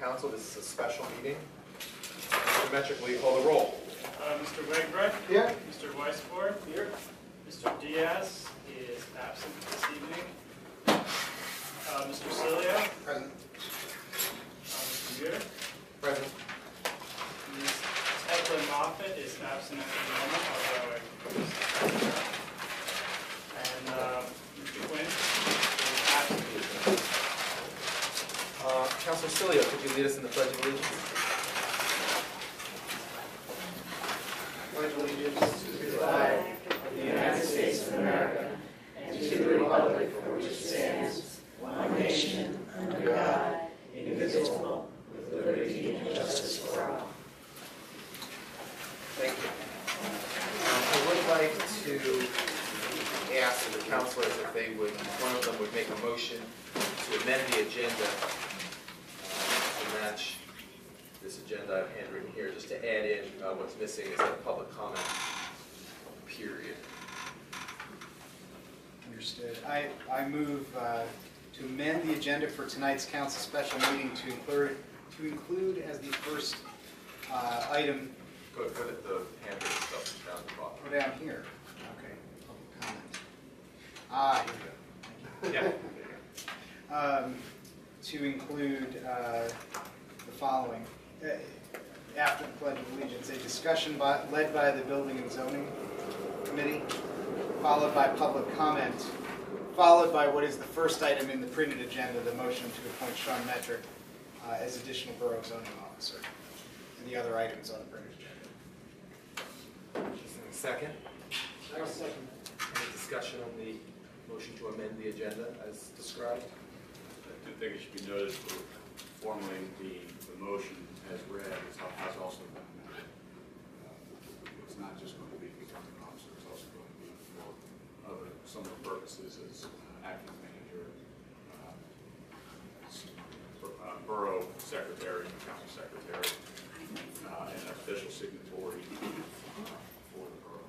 Council. This is a special meeting. Mr. Metrick, will you call the roll? Uh, Mr. Wegbrecht? Here. Mr. Weisbord? Here. Mr. Diaz is absent this evening. Uh, Mr. Cilio? Present. Uh, Mr. Muir? Present. Ms. Evelyn Moffett is absent at the moment, although I... And uh, Mr. Quinn is absent. Uh, Councilor Cilio, could you lead us in the Pledge of Allegiance? pledge allegiance to the flag of the United States of America and to the republic for which it stands, one nation, under God, indivisible, with liberty and justice for all. Thank you. Um, I would like to ask the councilors if they would, one of them would make a motion to amend the agenda uh, match this agenda I've handwritten here, just to add in, uh, what's missing is a public comment period. Understood. I, I move uh, to amend the agenda for tonight's council special meeting to include, to include as the first uh, item, Go, go to the handwritten stuff down at the bottom. go down here. Okay, public comment. Ah, here we go. Yeah. Um, To include uh, the following. Uh, After the Pledge of Allegiance, a discussion by- led by the Building and Zoning Committee, followed by public comment, followed by what is the first item in the printed agenda, the motion to appoint Sean Metrick uh, as additional Borough Zoning Officer, and the other items on the printed agenda. Just in a second. I'll second Any discussion on the motion to amend the agenda as described? I do think it should be noted for formally the, the motion as read is has also been amended. Uh, It's not just going to be for zoning officer, it's also going to be for other, some of the purposes as uh, acting manager, uh, s- uh, borough secretary, county secretary, uh, and official signatory uh, for the borough.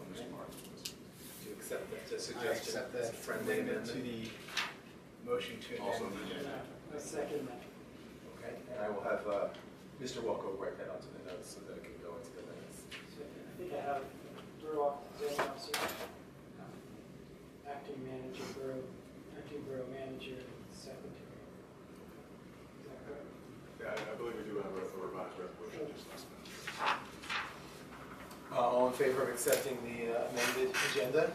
From Mr. Martin. Do you accept that uh, I suggestion? accept It's that friendly amendment to amendment. the motion to Also amend amended. I second that. Okay, and I will have uh, Mr. Walko write that onto the notes so that it can go into the minutes. I think I have Borough Zoning Officer, um, Acting Manager, Borough, Acting Borough Manager, and Secretary. Is that correct? Yeah, I I believe we do have a a revised resolution just last minute. Uh, All in favor of accepting the uh, amended agenda?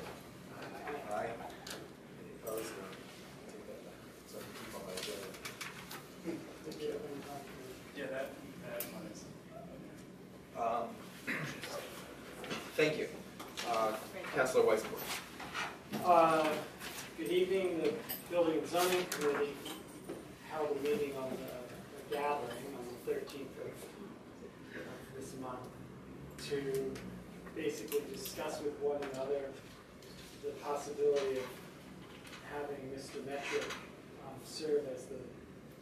Aye. Any opposed? No. I'll take that back. So I can keep on my agenda. Did you have any comment? Yeah, that, that one is... Um, Thank you. Uh, Councilor Weisbord. Uh, Good evening, the Building and Zoning Committee held a meeting on the the gathering on the 13th of of this month to basically discuss with one another the possibility of having Mr. Metrick um, serve as the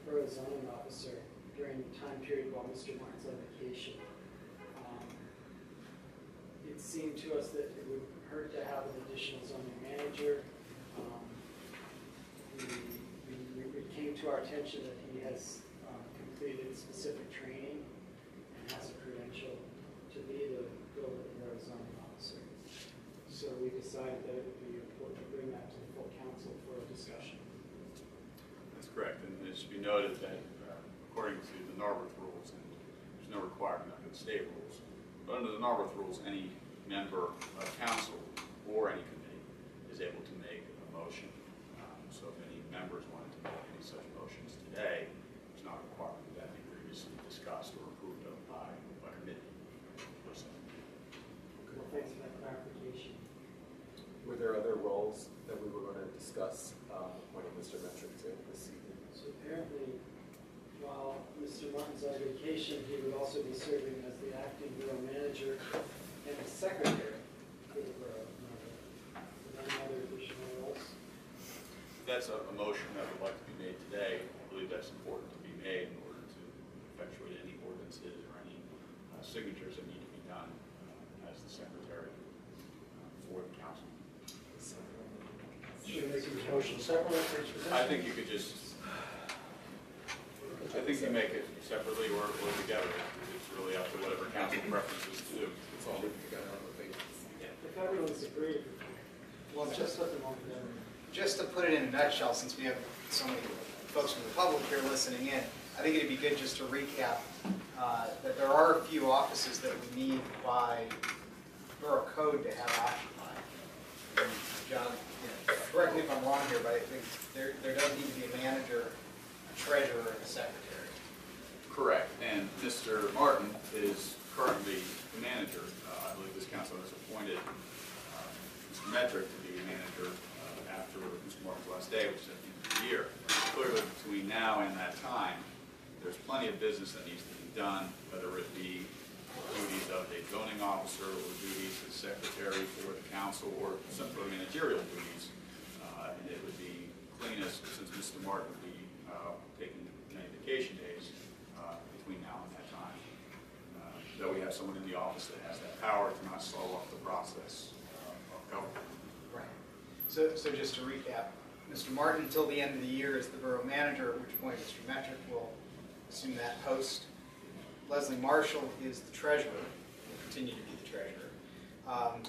Borough Zoning Officer during the time period while Mr. Martin's on vacation. It seemed to us that it would hurt to have an additional zoning manager. Um, we- we- we- It came to our attention that he has um, completed specific training and has a credential to be the building borough zoning officer. So we decided that it would be important to bring that to the full council for a discussion. That's correct, and it should be noted that uh, according to the Narberth rules, and there's no requirement under the state rules, but under the Narberth rules, any member of council or any committee is able to make a motion. Um, So if any members wanted to make any such motions today, it's not a requirement that that be previously discussed or approved of by a committee per se. Well, thanks for that clarification. Were there other roles that we were going to discuss um, appointing Mr. Metrick to this evening? So apparently, while Mr. Martin's on vacation, he would also be serving as the acting borough manager and the secretary for the borough. Any other additional roles? That's a, a motion that would like to be made today. I believe that's important to be made in order to effectuate any ordinances or any uh, signatures that need to be done uh, as the secretary uh, for the council. Should we make a motion separately for each I think you could just, I think you make it separately or, or together. It's really up to whatever council preferences to do. It's all together on the page. If everyone's agreed, Well, just just, them all together. just to put it in a nutshell, since we have so many folks from the public here listening in, I think it'd be good just to recap uh, that there are a few offices that we need by borough code to have occupied. And John, you know, correct me if I'm wrong here, but I think there, there does need to be a manager, a treasurer, and a secretary. Correct, and Mr. Martin is currently the manager. Uh, I believe this council has appointed uh, Mr. Metrick to be manager uh, after Mr. Martin's last day, which is at the end of the year. Clearly, between now and that time, there's plenty of business that needs to be done, whether it be duties of a zoning officer or duties as secretary for the council or some sort of managerial duties. Uh, And it would be cleanest, since Mr. Martin will be uh, taking many vacation days uh, between now and that time, uh, that we have someone in the office that has that power to not slow up the process of government. Right. So, so just to recap, Mr. Martin until the end of the year is the borough manager, at which point Mr. Metrick will assume that post. Leslie Marshall is the treasurer, will continue to be the treasurer. Um,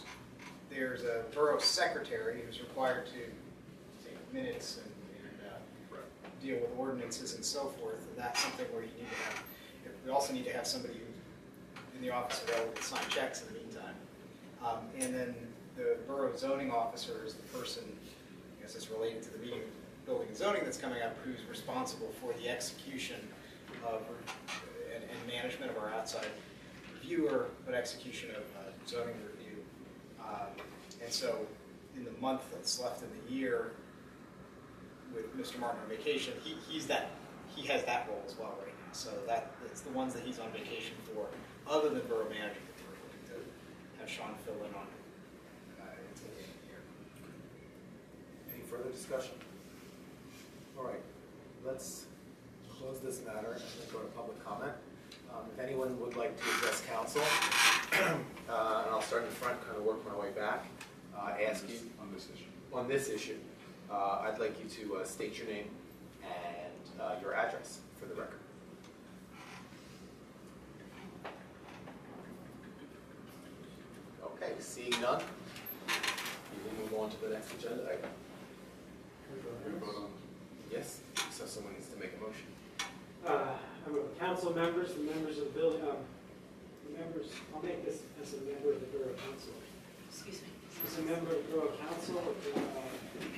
There's a borough secretary who's required to take minutes and, and uh, deal with ordinances and so forth, and that's something where you need to have, we also need to have somebody who, the office available to sign checks in the meantime. Um, And then the borough zoning officer is the person, I guess it's related to the meeting, building and zoning that's coming up, who's responsible for the execution of, and, and management of our outside reviewer, but execution of uh, zoning review. Um, And so, in the month that's left in the year, with Mr. Martin on vacation, he, he's that, he has that role as well right now. So that, it's the ones that he's on vacation for, other than borough manager, that we're looking to have Sean fill in on uh, until the end of the year. Any further discussion? All right, let's close this matter and then go to public comment. Um, If anyone would like to address council, uh, and I'll start in the front, kind of work my way back, uh, ask you, On this issue. on this issue, uh, I'd like you to uh, state your name and uh, your address for the record. Okay, seeing none, we will move on to the next agenda item. We vote on- Yes, so someone needs to make a motion. Uh, I move council members, the members of the building, um, the members, I'll make this as a member of the borough council. Excuse me. As a member of the borough council, uh,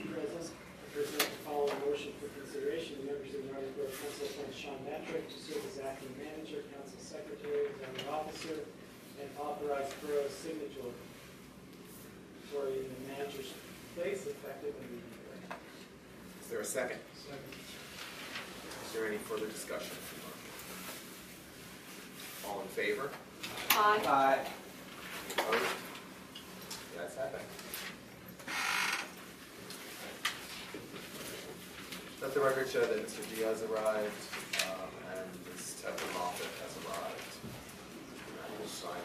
present, I present the following motion for consideration. The members of the Borough Council appoint Sean Metrick to serve as acting manager, council secretary, zoning officer, and authorize borough signature for in the manager's place effective immediately. Is there a second? Second. Is there any further discussion? All in favor? Aye. Any Opposed? That's happening. Let the record show that Mr. Diaz arrived, um, and Ms. Tevin Moffett has arrived. I will sign this. And this one.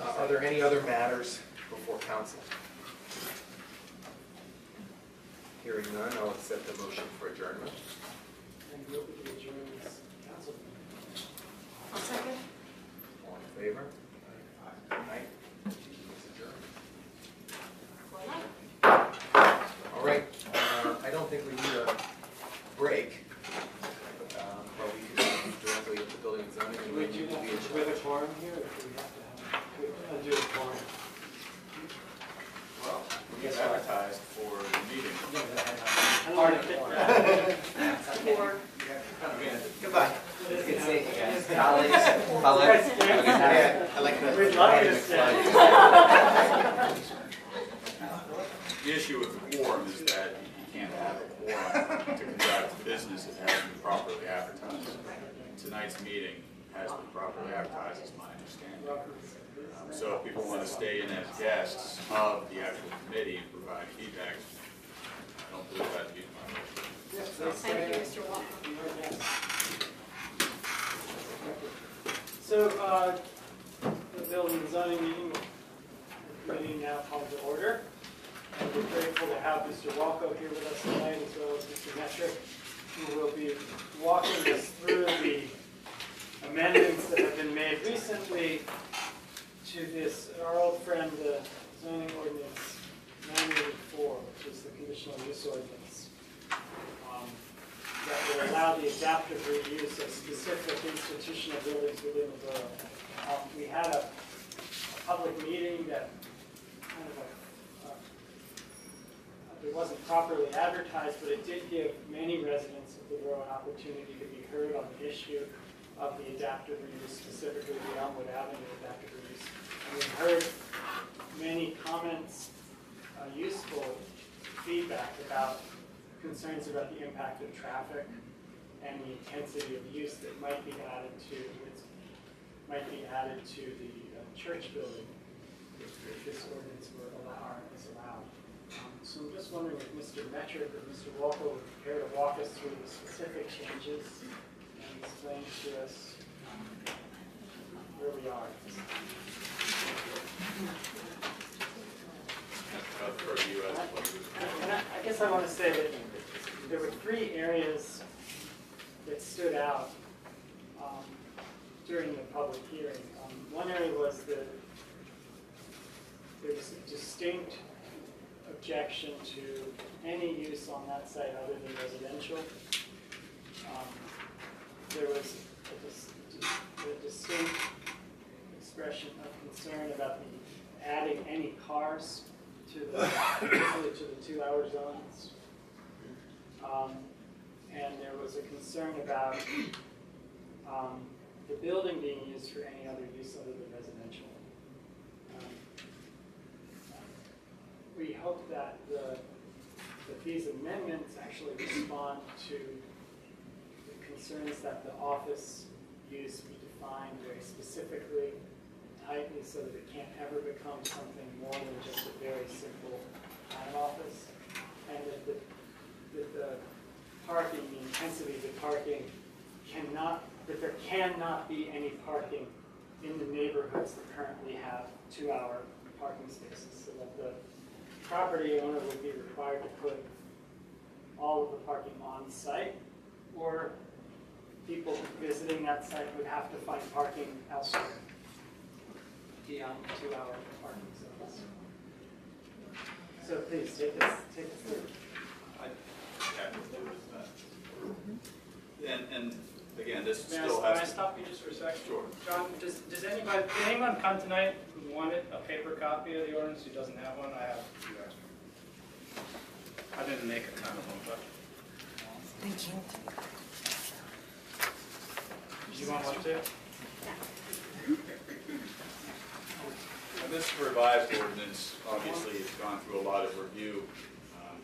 Uh, Are there any other matters before council? Hearing none, I'll accept the motion for adjournment. And we'll be adjourning this council meeting. I'll second. All in favor? Concerns about the impact of traffic and the intensity of use that might be added to, its, might be added to the uh, church building if if this ordinance were allowed, is allowed. Um, So I'm just wondering if Mr. Metrick or Mr. Walker would prepare to walk us through the specific changes and explain to us um, where we are. Uh, For you as And I I guess I want to say that there were three areas that stood out um, during the public hearing. Um, One area was the, there was a distinct objection to any use on that site other than residential. Um, There was a a distinct expression of concern about the adding any cars to the, to the two-hour zones. Um, And there was a concern about um, the building being used for any other use other than residential. Um, We hope that the, that these amendments actually respond to the concerns that the office use be defined very specifically, and tightly, so that it can't ever become something more than just a very simple time office. And that the, that the parking, the intensity of the parking cannot, that there cannot be any parking in the neighborhoods that currently have two-hour parking spaces, so that the property owner would be required to put all of the parking on site, or people visiting that site would have to find parking elsewhere beyond two-hour parking zones. So please, take us, take us through. I have to do with that. And, and again, this May I, still may I has to. stop you just for a second? Sure. John, does, does anybody, did anyone come tonight who wanted a paper copy of the ordinance, who doesn't have one? I have two extra. I didn't make a ton of them, but. Thank you. Do you want one too? And This revised ordinance, obviously, has gone through a lot of review um,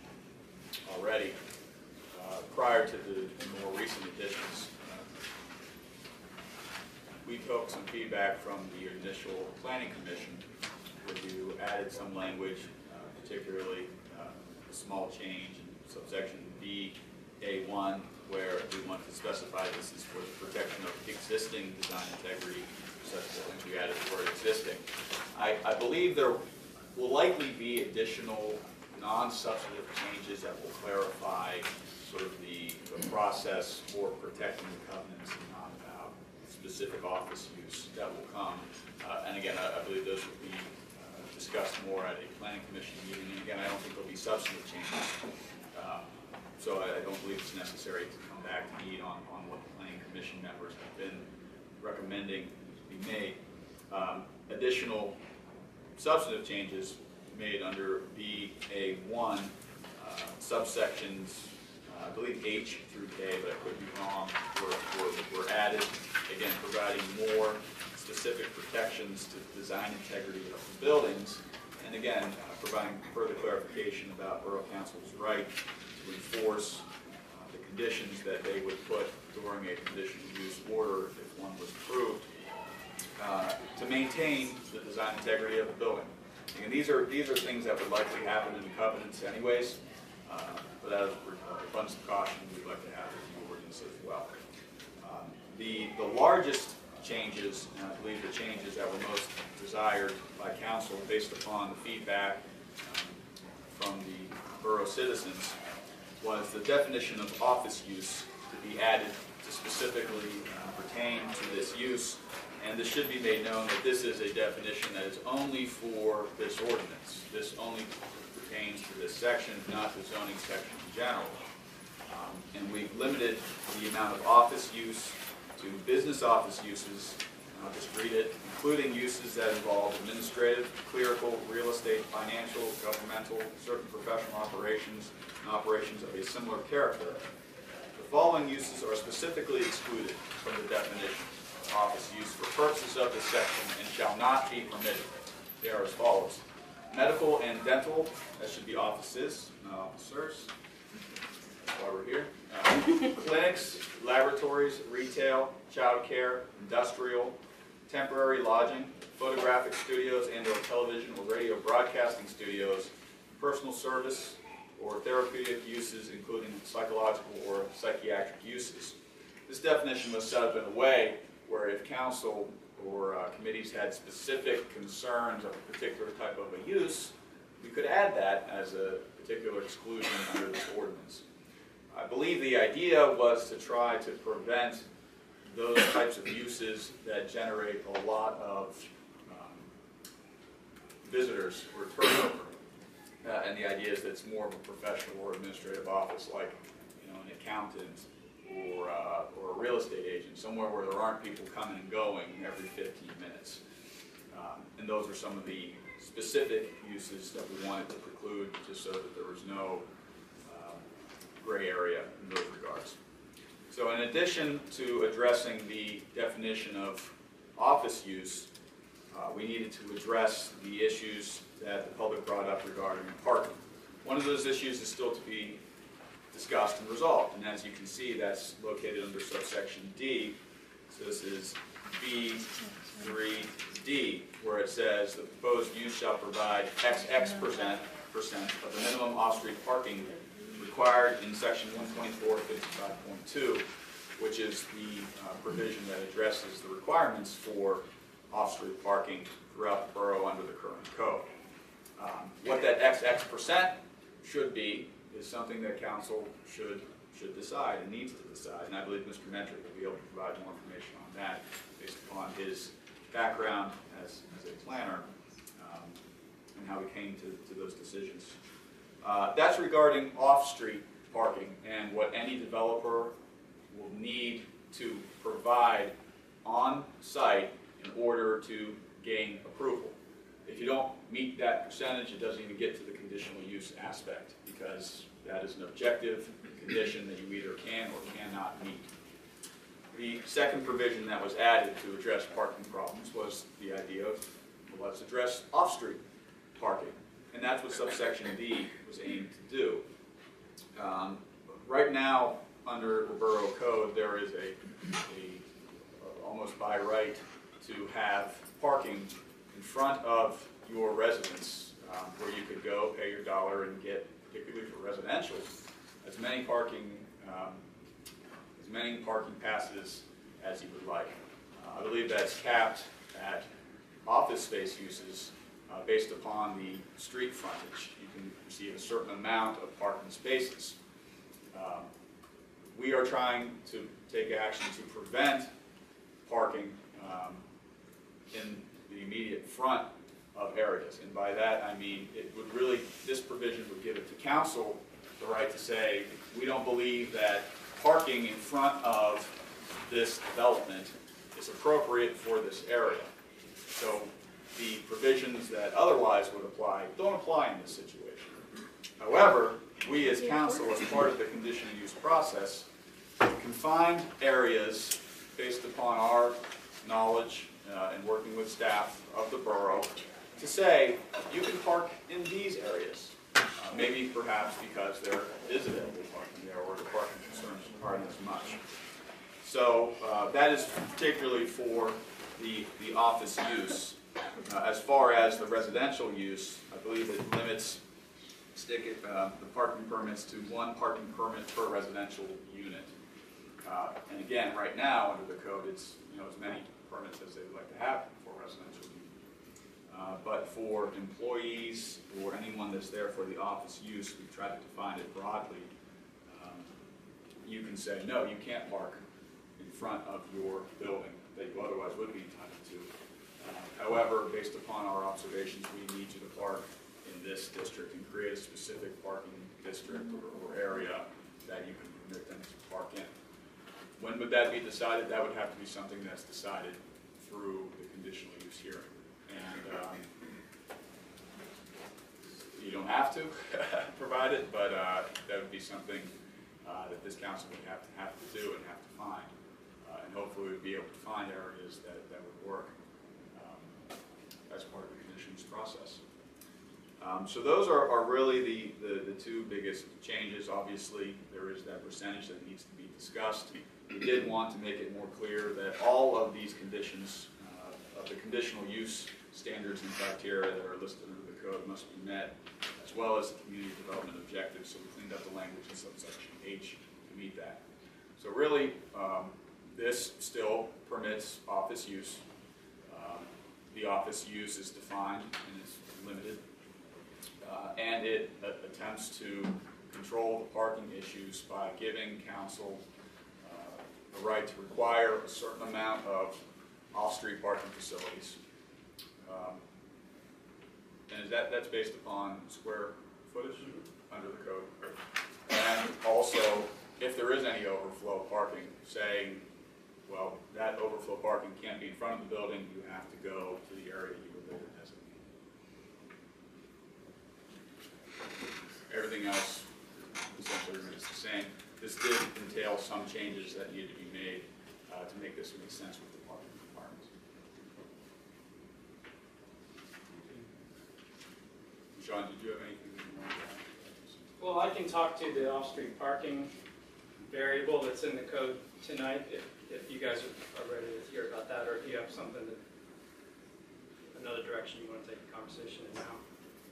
already. Uh, Prior to the more recent additions, we took some feedback from the initial planning commission review, added some language, uh, particularly uh, a small change in subsection B, A1, where we want to specify this is for the protection of existing design integrity, such that we added the word existing. I, I believe there will likely be additional non-substantive changes that will clarify sort of the, the process for protecting the covenants and not about specific office use that will come. Uh, And again, I, I believe those will be uh, discussed more at a planning commission meeting. And again, I don't think there'll be substantive changes. Um, So I, I don't believe it's necessary to come back to meet on, on what the planning commission members have been recommending be made. Um, Additional substantive changes made under BA1 uh, subsections, I believe H through K, but I could be wrong, were, were, were added, again, providing more specific protections to the design integrity of the buildings, and again, uh, providing further clarification about Borough Council's right to enforce uh, the conditions that they would put during a conditional use order if one was approved, uh, to maintain the design integrity of the building. And these are, these are things that would likely happen in the covenants anyways, uh, but as a abundance of caution, we'd like to have in the ordinance as well. Um, The, the largest changes, and I believe the changes that were most desired by council based upon the feedback um, from the borough citizens was the definition of office use to be added to specifically uh, pertain to this use. And this should be made known that this is a definition that is only for this ordinance. This only pertains to this section, not the zoning section in general. Um, And we've limited the amount of office use to business office uses, I'll just read it, including uses that involve administrative, clerical, real estate, financial, governmental, certain professional operations, and operations of a similar character. The following uses are specifically excluded from the definition of office use for purposes of this section and shall not be permitted. They are as follows. Medical and dental, that should be offices, not officers. That's why we're here. Uh, Clinics, laboratories, retail, childcare, industrial, temporary lodging, photographic studios and or television or radio broadcasting studios, personal service or therapeutic uses, including psychological or psychiatric uses. This definition was set up in a way where if council or uh, committees had specific concerns of a particular type of a use, we could add that as a particular exclusion under this ordinance. I believe the idea was to try to prevent those types of uses that generate a lot of um, visitors or turnover. Uh, and the idea is that it's more of a professional or administrative office, like you know, an accountant or, uh, or a real estate agent, somewhere where there aren't people coming and going every 15 minutes. Um, and those are some of the specific uses that we wanted to preclude, just so that there was no um, gray area in those regards. So in addition to addressing the definition of office use, uh, we needed to address the issues that the public brought up regarding parking. One of those issues is still to be discussed and resolved, and as you can see, that's located under subsection D. So this is B3D, where it says, "The proposed use shall provide XX percent, percent of the minimum off-street parking required in section 124.55.2, which is the uh, provision that addresses the requirements for off-street parking throughout the borough under the current code. Um, What that XX percent should be is something that council should, should decide and needs to decide. And I believe Mr. Metrick will be able to provide more information on that based upon his background as, as a planner um, and how he came to, to those decisions. Uh, That's regarding off-street parking and what any developer will need to provide on-site in order to gain approval. If you don't meet that percentage, it doesn't even get to the conditional use aspect, because that is an objective condition that you either can or cannot meet. The second provision that was added to address parking problems was the idea of, well, let's address off-street parking. And that's what subsection D was aimed to do. Um, Right now, under the Borough Code, there is a, a, almost by right to have parking in front of your residence, um, where you could go, pay your dollar, and get, particularly for residential, as many parking, um, as many parking passes as you would like. Uh, I believe that's capped at office space uses uh, based upon the street frontage. You can receive a certain amount of parking spaces. Um, We are trying to take action to prevent parking um, in the immediate front of areas. And by that, I mean, it would really, this provision would give it to council the right to say, we don't believe that parking in front of this development is appropriate for this area. So the provisions that otherwise would apply don't apply in this situation. However, we as council, as part of the conditional use process, can find areas based upon our knowledge uh, and working with staff of the borough to say, you can park in these areas. Uh, Maybe perhaps because there is available parking there or the parking concerns aren't as much. So uh, that is particularly for the, the office use. Uh, As far as the residential use, I believe it limits, stick it, uh, the parking permits to one parking permit per residential unit. Uh, And again, right now, under the code, it's, you know, as many permits as they would like to have for residential. unit. Uh, But for employees or anyone that's there for the office use, we've tried to define it broadly. Um, You can say, no, you can't park in front of your building that you otherwise would be entitled to. Uh, However, based upon our observations, we need you to park in this district and create a specific parking district or, or area that you can permit them to park in. When would that be decided? That would have to be something that's decided through the conditional use hearing. And, um, you don't have to provide it, but, uh, that would be something, uh, that this council would have to, have to do and have to find. Uh, and hopefully we'd be able to find areas that, that would work, um, as part of the conditions process. Um, so those are, are really the, the, the two biggest changes. Obviously, there is that percentage that needs to be discussed. We did want to make it more clear that all of these conditions, uh, of the conditional use standards and criteria that are listed under the code must be met, as well as the community development objectives. So we cleaned up the language in subsection H to meet that. So really, um, this still permits office use. Um, The office use is defined and is limited. Uh, And it uh, attempts to control the parking issues by giving council the right to require a certain amount of off-street parking facilities. Um, And that, that's based upon square footage under the code? And also, if there is any overflow parking, saying, well, that overflow parking can't be in front of the building, you have to go to the area you were later designated. Everything else essentially remains the same. This did entail some changes that needed to be made uh, to make this make sense with the parking requirements. Sean, did you have anything you wanted to add? Well, I can talk to the off-street parking variable that's in the code tonight, if, if you guys are are ready to hear about that, or if you have something that, another direction you want to take the conversation in now.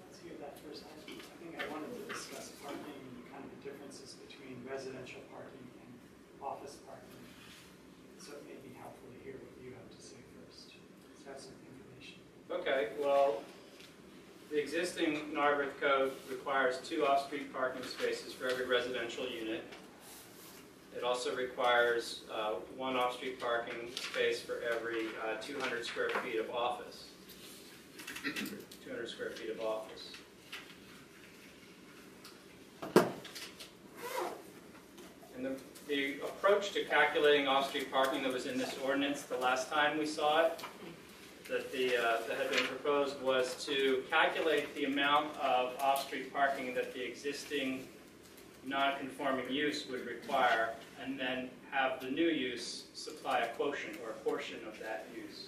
Let's hear that first. I I think I wanted to discuss parking, and kind of the differences between residential parking and office parking. So it may be helpful to hear what you have to say first. Let's have some information. Okay, well, the existing Narberth code requires two off-street parking spaces for every residential unit. It also requires uh, one off-street parking space for every uh, 200 square feet of office. 200 square feet of office. And the, the approach to calculating off-street parking that was in this ordinance the last time we saw it that the, uh, that had been proposed was to calculate the amount of off-street parking that the existing non-conforming use would require, and then have the new use supply a quotient or a portion of that use.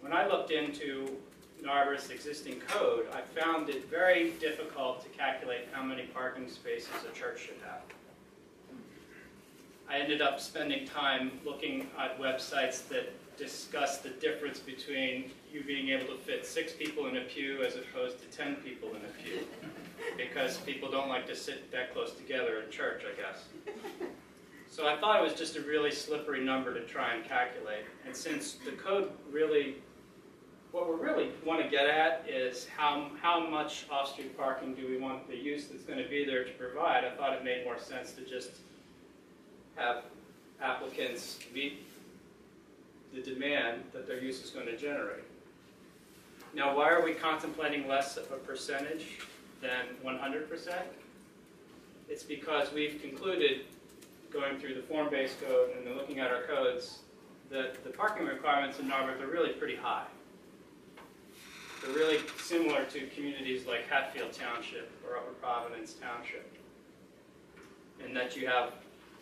When I looked into Narberth's existing code, I found it very difficult to calculate how many parking spaces a church should have. I ended up spending time looking at websites that discuss the difference between you being able to fit six people in a pew as opposed to 10 people in a pew. Because people don't like to sit that close together in church, I guess. So I thought it was just a really slippery number to try and calculate. And since the code really, what we really want to get at is how, how much off-street parking do we want the use that's going to be there to provide, I thought it made more sense to just have applicants meet the demand that their use is going to generate. Now, why are we contemplating less of a percentage than 100%? It's because we've concluded, going through the form-based code and then looking at our codes, that the parking requirements in Narberth are really pretty high. They're really similar to communities like Hatfield Township or Upper Providence Township. In that you have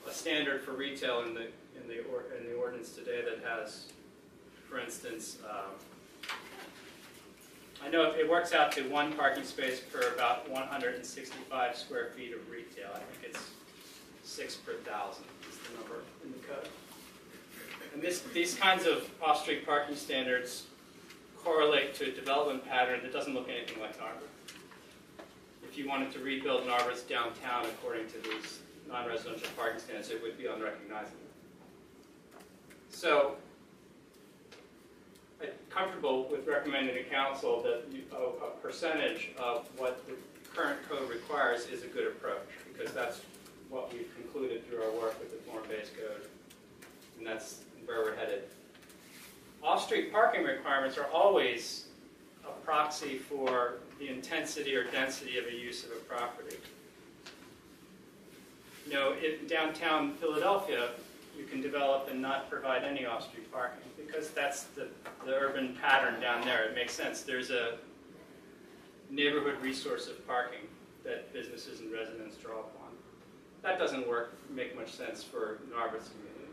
a standard for retail in the, in the, or- in the ordinance today that has, for instance, um, I know it works out to one parking space per about 165 square feet of retail. I think it's six per thousand is the number in the code. And this, these kinds of off-street parking standards correlate to a development pattern that doesn't look anything like Narberth. If you wanted to rebuild Narberth downtown according to these non-residential parking standards, it would be unrecognizable. So, I'm comfortable with recommending to council that a percentage of what the current code requires is a good approach, because that's what we've concluded through our work with the form-based code, and that's where we're headed. Off-street parking requirements are always a proxy for the intensity or density of a use of a property. You know, in downtown Philadelphia, you can develop and not provide any off-street parking because that's the, the urban pattern down there. It makes sense. There's a neighborhood resource of parking that businesses and residents draw upon. That doesn't work, make much sense for Narberth's community.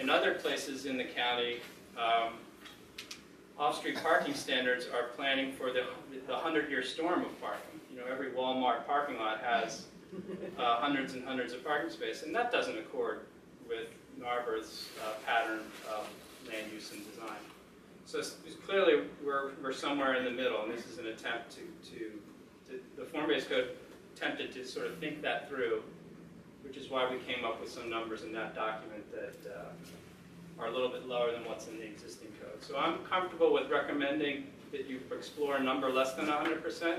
In other places in the county, um, off-street parking standards are planning for the, the hundred-year storm of parking. You know, every Walmart parking lot has uh, hundreds and hundreds of parking spaces, and that doesn't accord with Narberth's uh, pattern of land use and design. So it's, it's clearly, we're, we're somewhere in the middle, and this is an attempt to, to, to the form-based code attempted to sort of think that through, which is why we came up with some numbers in that document that uh, are a little bit lower than what's in the existing code. So I'm comfortable with recommending that you explore a number less than 100%,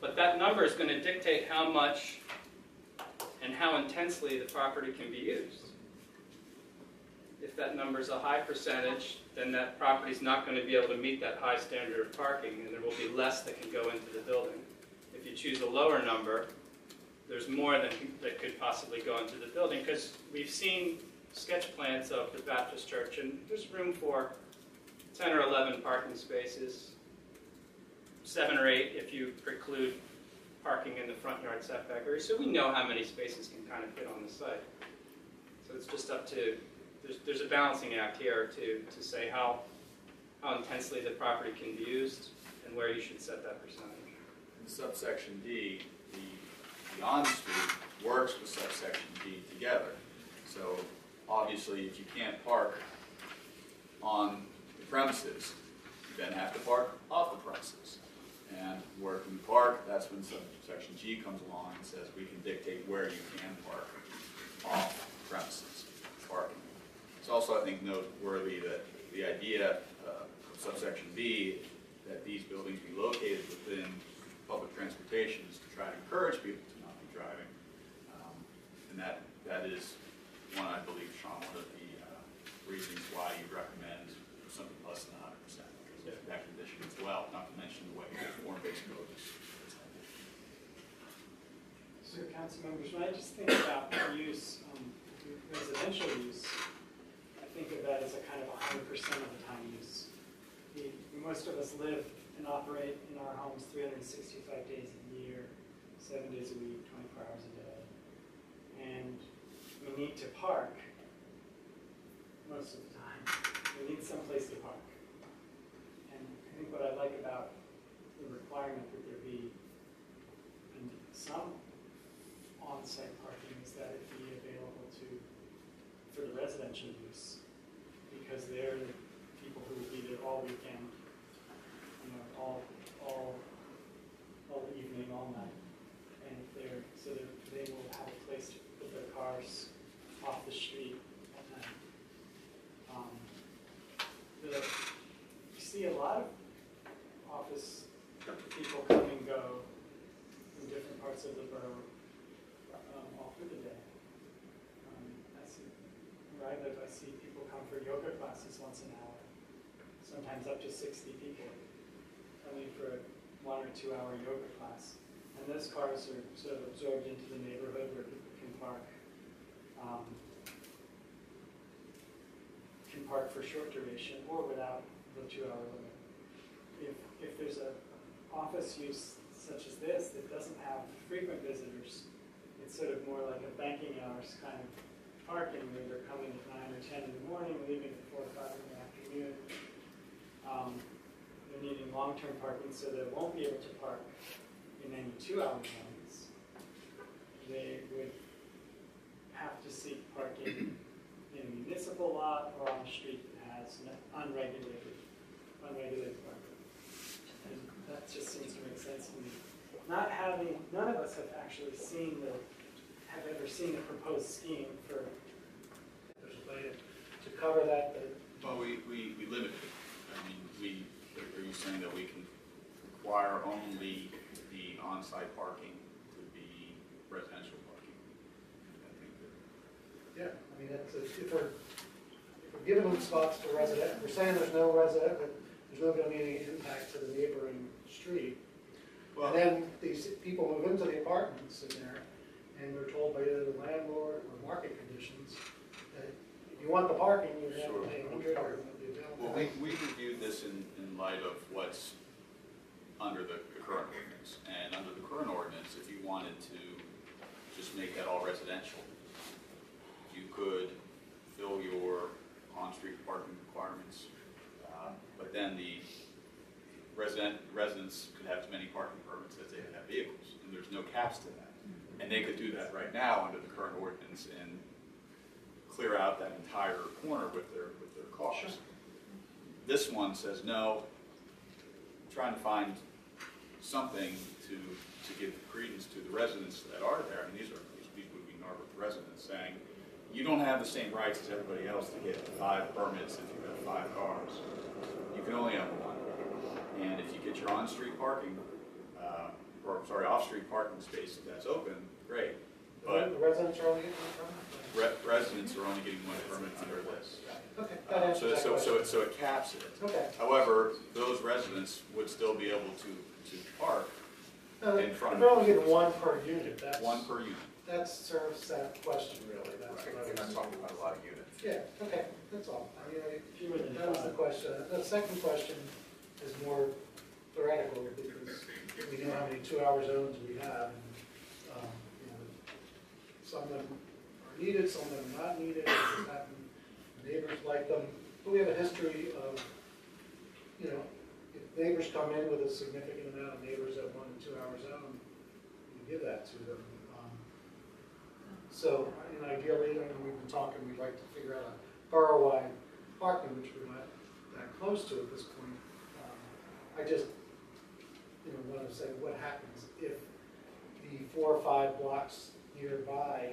but that number is going to dictate how much and how intensely the property can be used. If that number is a high percentage, then that property is not going to be able to meet that high standard of parking, and there will be less that can go into the building. If you choose a lower number, there's more than, that could possibly go into the building, because we've seen sketch plans of the Baptist church, and there's room for 10 or 11 parking spaces, seven or eight if you preclude parking in the front yard setback area. So we know how many spaces can kind of fit on the site. So it's just up to, there's, there's a balancing act here to, to say how, how intensely the property can be used and where you should set that percentage. In subsection D, the, the on-street works with subsection D together. So obviously, if you can't park on the premises, you then have to park off the premises. And where can you park, that's when subsection G comes along and says we can dictate where you can park off premises parking. It's also, I think, noteworthy that the idea uh, of subsection B, that these buildings be located within public transportation is to try to encourage people to not be driving. Um, And that, that is one, I believe, Sean, one of the uh, reasons why you recommend something less than hundred percent. Because of that condition as well, not to mention So council members, when I just think about use, um, residential use, I think of that as a kind of a hundred percent of the time use. Most of us live and operate in our homes three hundred and sixty-five days a year, seven days a week, twenty-four hours a day. And we need to park most of the time. We need someplace to park. And I think what I like about requirement that there be some on-site parking is that it be available to, for the residential use, because they're the people who will be there all weekend, you know, all, all, all evening, all night. And if they're, so that they will have a place to put their cars off the street at night. Um, The, you see a lot of office people come and go from different parts of the borough um, all through the day. Um, I see, where I live, I see people come for yoga classes once an hour, sometimes up to sixty people coming for a one or two hour yoga class. And those cars are sort of absorbed into the neighborhood where people can park. um, Can park for short duration or without the two hour limit. If, if there's a office use such as this that doesn't have frequent visitors, it's sort of more like a banking hours kind of parking they're coming at nine or ten in the morning, leaving at four five in the afternoon. Um, they're needing long-term parking, so they won't be able to park in any two-hour lanes. They would have to seek parking in a municipal lot or on a street that has unregulated, unregulated parking. And that just seems to make sense to me. Not having, none of us have actually seen the, have ever seen a proposed scheme for, there's a way to, to cover that, but Well, we, we, we limited it. I mean, we, are you saying that we can require only the on-site parking to be residential parking? I think that- Yeah, I mean, that's, if we're, if we're giving them spots to resident, we're saying there's no resident, that there's not gonna be any impact to the neighboring street. Well, And then these people move into the apartments in there, and we're told by either the landlord or market conditions, that if you want the parking, you have to pay a hundred dollars to be well, we, we reviewed this in, in light of what's under the the current ordinance. And under the current ordinance, if you wanted to just make that all residential, you could fill your on-street parking requirements. uh, But then the resident, residents could have as many parking permits as they have vehicles, and there's no caps to that. And they could do that right now under the current ordinance and clear out that entire corner with their, with their cars. This one says, no, I'm trying to find something to, to give credence to the residents that are there, and these are, these people would be Narberth residents, saying, you don't have the same rights as everybody else to get five permits if you have five cars. You can only have one. And if you get your on-street parking, uh, or, sorry, off-street parking space, if that's open, great. But The residents are only getting one re- residents are only getting one permit under this. permit? Okay, that Uh, answers So, that so, so question. it, so it caps it. Okay. However, those residents would still be able to, to park No, in front If of- they're only getting one per unit, that's, one per unit. that serves that question really, that's Right, what I We're was. talking about a lot of units. Yeah, okay, that's all. I mean, I, Fewer than That was the five. question. The second question is more theoretical because we know how many two-hour zones we have. and um, you know, Some of them are needed, some of them are not needed, neighbors like them. But we have a history of, you know, if neighbors come in with a significant amount of neighbors that want a two-hour zone, we give that to them. Um, So, you know, ideally, I know we've been talking, we'd like to figure out a borough-wide parking, which we're not that close to at this point. Um, I just, you know, want to say, what happens if the four or five blocks nearby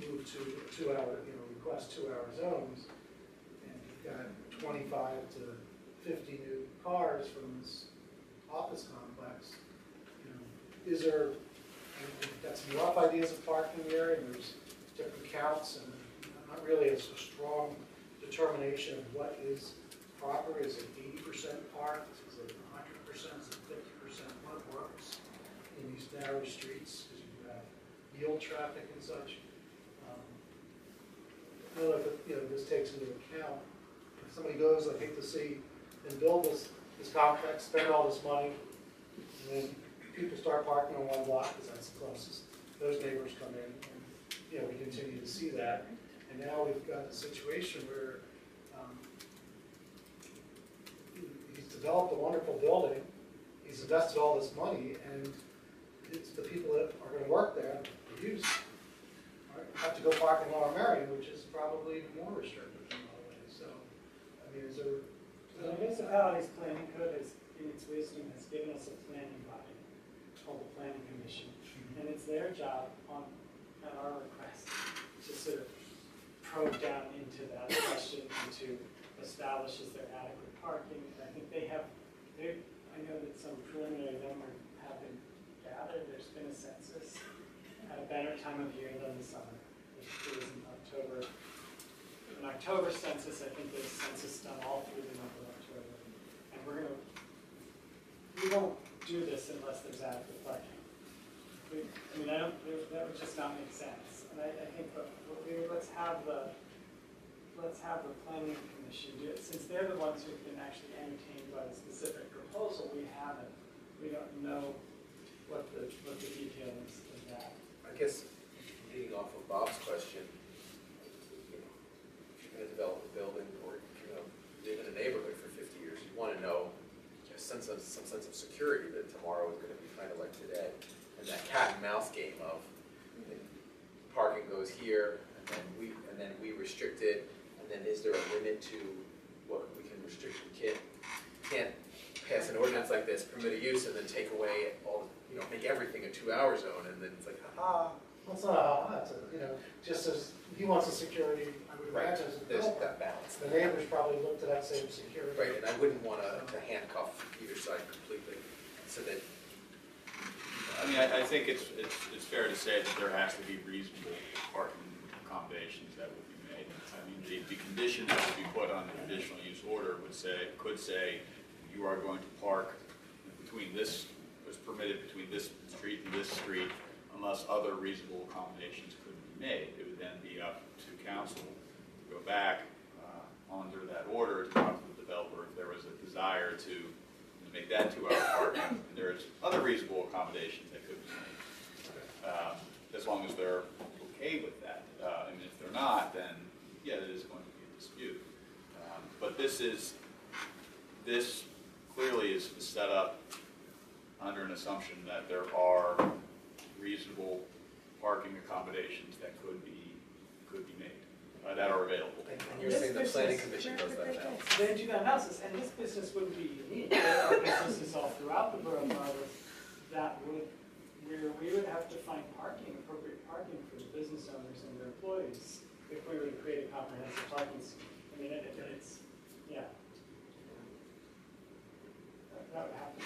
move to two-hour, you know, request two-hour zones, and you've got twenty-five to fifty new cars from this office complex, you know, is there, we've got some rough ideas of parking there, and there's different counts, and not really a strong determination of what is proper, is it eighty percent parked, is it hundred percent, is it fifty percent, what works in these narrow streets, because you have yield traffic and such. Um, I don't know if, it, you know, this takes into account, if somebody goes, I hate to see, and build this, this complex, spend all this money, and then people start parking on one block, because that's the closest, those neighbors come in, and, you know, we continue to see that. And now we've got a situation where, um, he's developed a wonderful building, he's invested all this money, and it's the people that are gonna work there, the use, are- have to go park in Lower Merion, which is probably more restrictive in a lot of ways, so, I mean, is there? The municipalities planning code is, in its wisdom, has given us a planning body called the planning commission. Mm-hmm. And it's their job on, at our request, to sort of probe down into that question and to establish is there adequate parking. And I think they have, I know that some preliminary numbers have been there's been a census at a better time of year than the summer. It was in October, an October census, I think there's census done all through the month of October. And we're gonna, we won't do this unless there's adequate parking. We, I mean, I don't, that would just not make sense. And I, I think, what what we, let's have the, let's have the planning commission do it. Since they're the ones who've been actually entertained by the specific proposal, we haven't. We don't know what the, what the of that. I guess, leading off of Bob's question, you know, if you're gonna develop a building or you're gonna live in a neighborhood for fifty years, you wanna know a sense of, some sense of security that tomorrow is gonna be kind of like today. And that cat and mouse game of you parking goes here, and then we, and then we restrict it, and then is there a limit to what we can restrict? We can't, can't pass an ordinance like this, permit a use, and then take away all, the you know, make everything a two-hour zone, and then it's like, ah, Well, it's not a, that's a, you know, just as, he wants a security, I would right, imagine as a there's developer. that balance. The neighbors probably look to that same security. Right, and I wouldn't want to to handcuff either side completely, so that, I mean, I, I think it's, it's, it's fair to say that there has to be reasonable parking accommodations that would be made. I mean, the, the condition that would be put on the conditional use order would say, could say, you are going to park between this, was permitted between this street and this street unless other reasonable accommodations could be made. It would then be up to council to go back, uh, under that order to talk to the developer if there was a desire to make that two-hour parking. And there's other reasonable accommodations that could be made, um, as long as they're okay with that. Uh, and if they're not, then, yeah, it is going to be a dispute. Um, But this is, this clearly is set up under an assumption that there are reasonable parking accommodations that could be, could be made, uh, that are available. and you're saying the planning commission does that now. They do that analysis, and this business wouldn't be unique. There are businesses all throughout the borough of Marlow that would, where we would have to find parking, appropriate parking for the business owners and their employees if we were to create a comprehensive parking scheme. I mean, it, it- it's, That- That would have to be.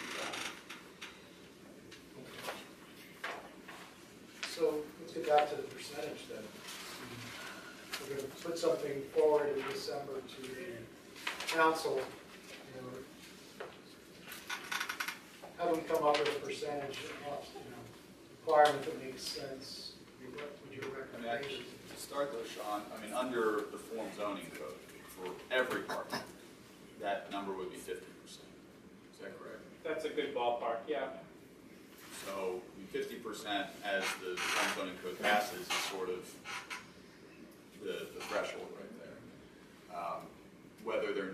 So let's get back to the percentage then. We're gonna put something forward in December to the council, you know. How do we come up with a percentage of, you know, requirement that makes sense? What would your I mean, I- recommendation? to start though, Sean, I mean, under the form zoning code, for every parking, that number would be fifty percent. Is that correct? That's a good ballpark, yeah. So fifty percent as the form zoning code passes is sort of the, the threshold right there. Um, Whether there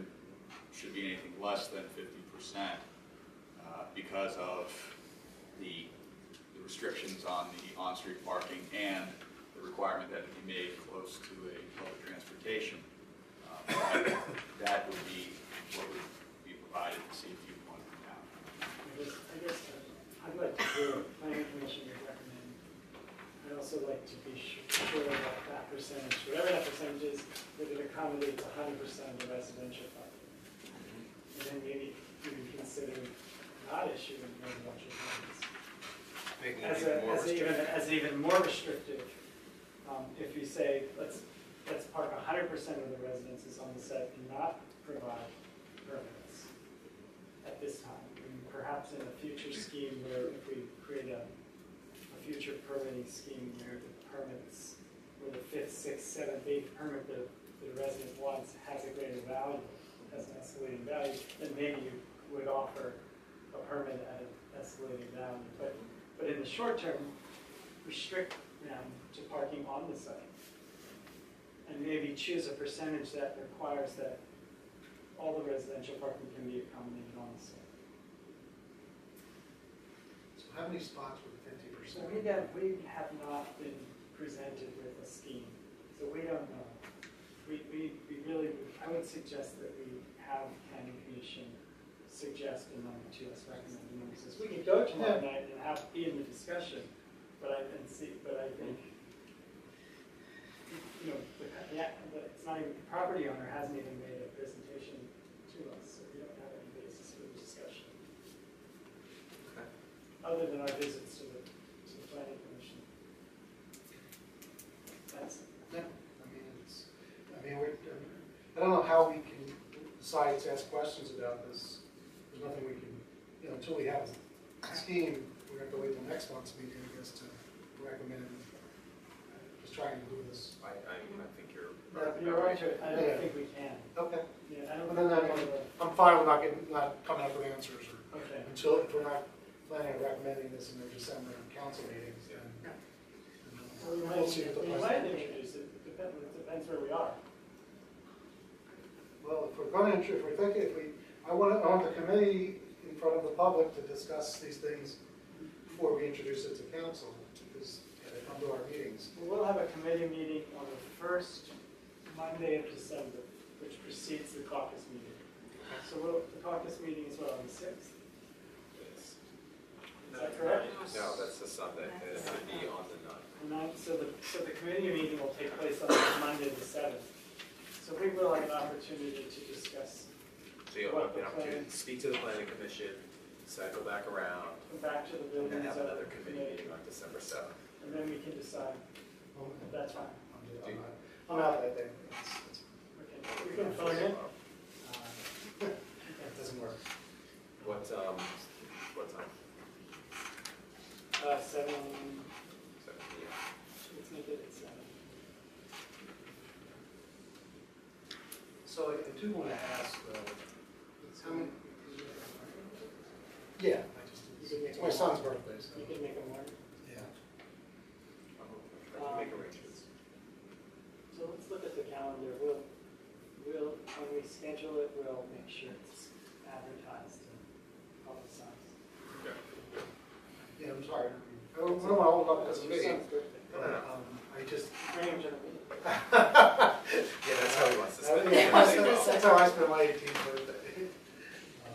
should be anything less than fifty percent uh, because of the the restrictions on the on-street parking and the requirement that it be made close to a public transportation. uh, that- would be what would be provided to see if you want to come down. I guess, I guess uh, I'd like to do a planning commission would recommend. I'd also like to be su- sure that that percentage, whatever that percentage is, that it accommodates hundred percent of the residential parking. And then maybe even consider not issuing residential permits. Making As it a, even more as even, restrictive. as even more restrictive, um, if you say, let's, let's park hundred percent of the residences on the site and not provide permits at this time. Perhaps in a future scheme where if we create a, a future permitting scheme where the permits, where the fifth, sixth, seventh, eighth permit that the resident wants has a greater value, has an escalating value, then maybe you would offer a permit at an escalating value. But, but in the short term, restrict them to parking on the site. And maybe choose a percentage that requires that all the residential parking can be accommodated on the site. How many spots with fifty percent? we have, we have not been presented with a scheme, so we don't know. We, we, we really, I would suggest that we have planning commission suggest a number to us, recommend a number to us. We could go tomorrow night and have, be in the discussion, but I, and see, but I think, you know, the, yeah, the- it's not even, the property owner hasn't even made a presentation to us, so we don't have any basis for the discussion. Okay. Other than our visits to the, to the planning commission. That's, Yeah, I mean, it's, I mean, we're, I don't know how we can decide to ask questions about this. There's nothing we can, you know, until we have a scheme, we're gonna have to wait till next month's meeting, I guess, to recommend. uh, Just trying to do this. I, I, I think you're. Yeah, you're right, I don't think we can. Okay. Yeah, I don't But think then we I'm, can. I'm fine with not getting, not coming up with answers or Okay. until, if we're not planning on recommending this in the December council meetings, then. Well, We We'll see what the might, we might president- introduce it, it depends, it depends where we are. Well, if we're going to, if we're thinking, if we, I want, I want the committee in front of the public to discuss these things before we introduce it to council, because they come to our meetings. We'll have a committee meeting on the first Monday of December, which precedes the caucus meeting. So we'll, the caucus meeting is what, on the sixth? Is that correct? No, that's the Sunday, and it's gonna be on the ninth. The ninth, so the, so the committee meeting will take place on Monday the seventh. So we will have an opportunity to discuss, So you'll have the opportunity to speak to the planning commission, cycle back around, come back to the and building then have another committee committee, meeting on December seventh. and then we can decide. That's fine. I'm not- I'm out that day. It's- it's- Okay, we can phone in. uh, That doesn't work. What, um, what time? Uh, seven, Seven P M. let's make it at seven. So I I do want to ask, though, how many? Yeah, I just, it's my son's birthday, so, You can make them work. yeah. I can make arrangements. So let's look at the calendar. We'll, we'll, when we schedule it, we'll make sure it's advertised and publicized. Yeah, I'm sorry. I don't want to hold up this meeting. Um, I just. Bring him to the meeting. Yeah, that's how he wants to spend it. Yeah, That's that's how I spent my eighteenth birthday. Um,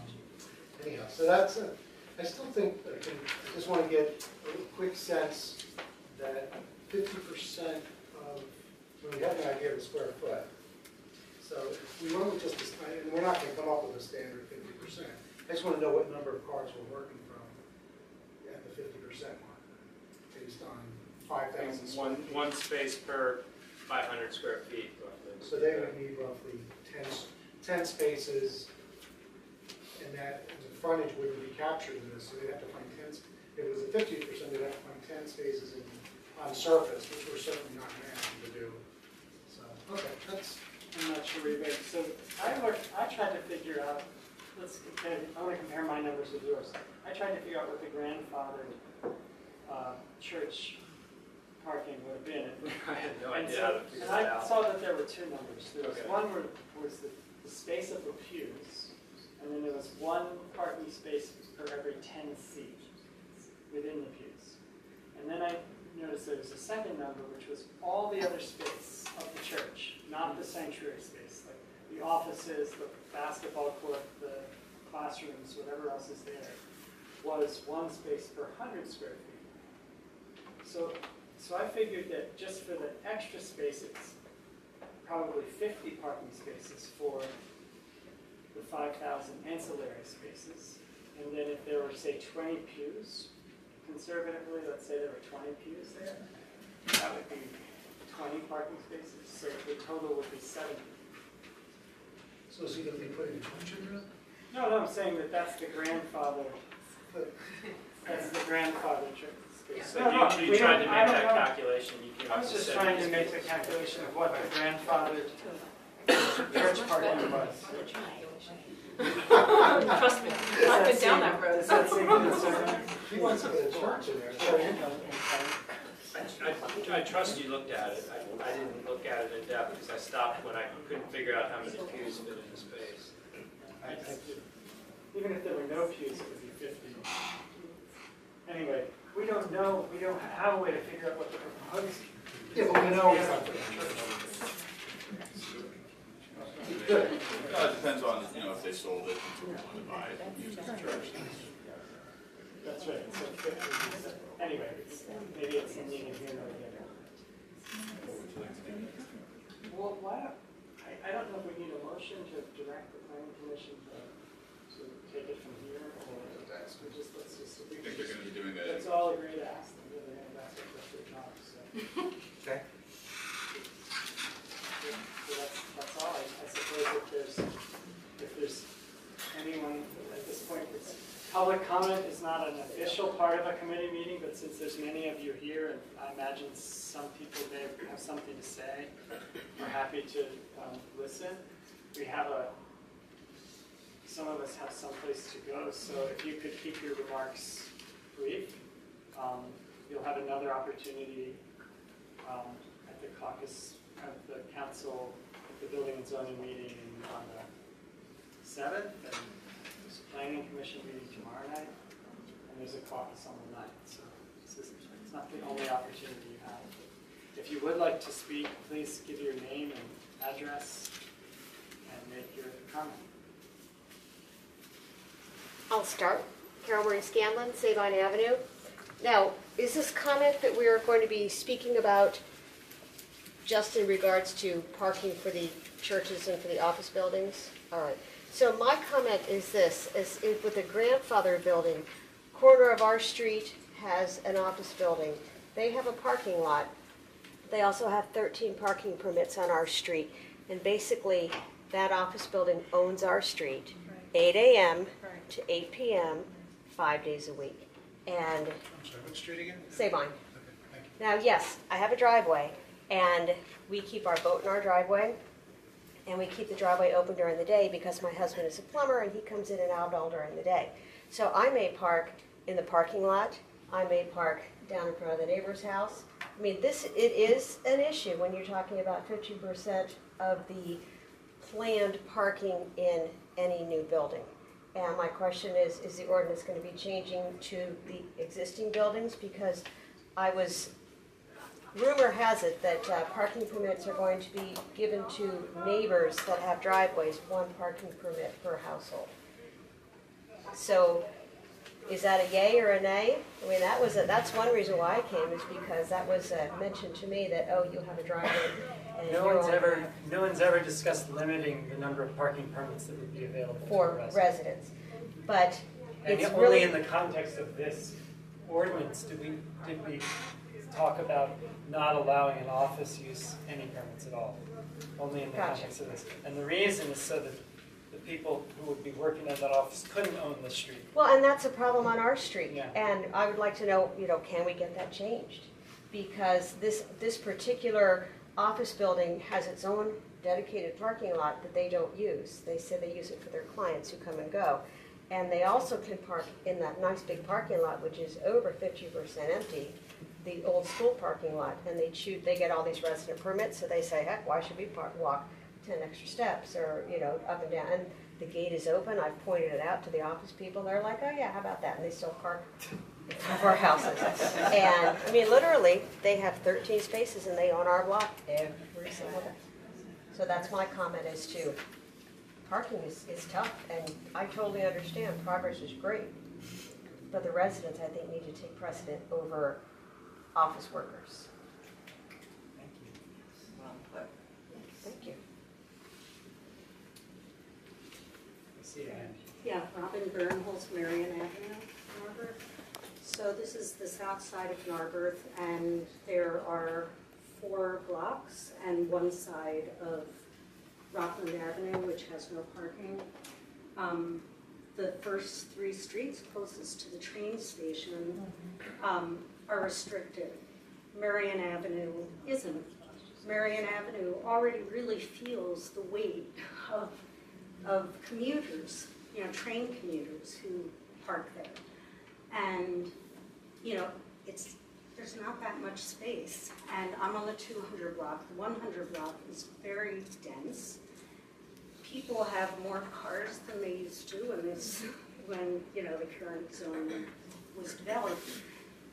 Anyhow, so that's, it. I still think, I can, I just want to get a quick sense that fifty percent of, when we have an idea of the square foot. So if we went with just, this- and we're not going to come up with a standard fifty percent. I just want to know what number of cars we're working from at the fifty percent mark, based on five thousand square One, feet. one space per 500 square feet roughly. So they would need roughly 10, s- 10 spaces, and that, and the frontage wouldn't be captured in this, so they'd have to find 10, s- if it was a 50%, they'd have to find 10 spaces in, on surface, which we're certainly not managing to do. So, okay, that's, I'm not sure where you're going. So I worked, I tried to figure out, let's compare, I want to compare my numbers with yours. I tried to figure out what the grandfathered uh, church parking would have been. I had no And idea so- how to figure And that I out. saw that there were two numbers. There was Okay. one where, was the, the space of the pews, and then there was one parking space for every ten seats within the pews. And then I noticed there was a second number, which was all the other space of the church, not the sanctuary space, like the offices, the basketball court, the classrooms, whatever else is there, was one space per hundred square feet. So so I figured that just for the extra spaces, probably fifty parking spaces for the five thousand ancillary spaces. And then if there were, say, twenty pews, conservatively, let's say there were twenty pews there, that would be twenty parking spaces, so the total would be seventy. so is he going to be putting a bunch in there? No, no, I'm saying that that's the grandfather, that's the grandfather space. So No, no, you, we you tried to don't- I make don't that know. calculation, you came I up was with just trying to 70 make the calculation of what the grandfathered church parking was. Trust me, I've been down that road. Does that seem concerning? He wants to get a church in there, so I, I trust you looked at it. I, I didn't look at it in depth because I stopped when I couldn't figure out how many pews fit in the space. I- I- Even if there were no pews, it would be fifty. Anyway, we don't know, we don't have a way to figure out what the proposed. Yeah, but we know it's not the Good. Uh, It depends on, you know, if they sold it and people wanted to buy it and use it as a church. That's right, so anyway, maybe it's in here nor there. What would you like to do? Well, why don't, I, I don't know if we need a motion to direct the planning commission to, to take it from here, or we just, let's just. I think they're gonna be doing that. Let's all agree to ask them, whether they have asked us to talk, so. Okay. So that's, that's all, I I suppose if there's, if there's anyone at this point, it's, public comment is not an official part of a committee meeting, but since there's many of you here, and I imagine some people may have something to say, we're happy to, um, listen. We have a, some of us have someplace to go, so if you could keep your remarks brief, um, you'll have another opportunity, um, at the caucus, of the council, at the building and zoning meeting on the seventh, and there's a planning commission meeting tomorrow night, and there's a caucus on the ninth, so this is, it's not the only opportunity you have. If you would like to speak, please give your name and address and make your comment. I'll start. Carol Marie Scanlon, Sabine Avenue. Now, is this comment that we are going to be speaking about just in regards to parking for the churches and for the office buildings? All right. So my comment is this, is if with the grandfather building, corner of our street has an office building. They have a parking lot. They also have 13 parking permits on our street. And basically, that office building owns our street, 8 AM to 8 PM, five days a week. And I'm sorry, what street again? Sabine. Okay, thank you. Now, yes, I have a driveway, and we keep our boat in our driveway, and we keep the driveway open during the day because my husband is a plumber and he comes in and out all during the day. So I may park in the parking lot, I may park down in front of the neighbor's house. I mean, this, it is an issue when you're talking about fifty percent of the planned parking in any new building. And my question is, is the ordinance gonna be changing to the existing buildings? Because I was rumor has it that uh, parking permits are going to be given to neighbors that have driveways, one parking permit per household. So is that a yay or a nay? I mean, that was, a- that's one reason why I came, is because that was uh, mentioned to me that, oh, you have a driveway. No one's ever, no one's ever discussed limiting the number of parking permits that would be available to For residents. residents. But And it's only really, in the context of this ordinance did we, did we talk about not allowing an office use any permits at all. Only in the Gotcha. context of this. And the reason is so that the people who would be working at that office couldn't own the street. well, and that's a problem on our street. Yeah. And I would like to know, you know, can we get that changed? Because this, this particular office building has its own dedicated parking lot that they don't use. They say they use it for their clients who come and go. And they also can park in that nice big parking lot, which is over fifty percent empty, the old school parking lot. And they shoot, they get all these resident permits, so they say, heck, why should we park, walk ten extra steps or, you know, up and down? And the gate is open, I've pointed it out to the office people, they're like, oh yeah, how about that? And they still park in of our houses. And, I mean, literally, they have thirteen spaces and they own our block every single day. So that's my comment as to, parking is, is tough, and I totally understand, progress is great. But the residents, I think, need to take precedent over office workers. Thank you. Thank you. I see a. Yeah, Robin Burnholz, Marion Avenue, Narberth. So this is the south side of Narberth, and there are four blocks and one side of Rockland Avenue, which has no parking. Um, The first three streets closest to the train station um, are restricted. Marion Avenue isn't. Marion Avenue already really feels the weight of of commuters, you know, train commuters who park there. And, you know, it's, there's not that much space. And I'm on the 200 block. The 100 block is very dense. People have more cars than they used to in this, when, you know, the current zone was developed.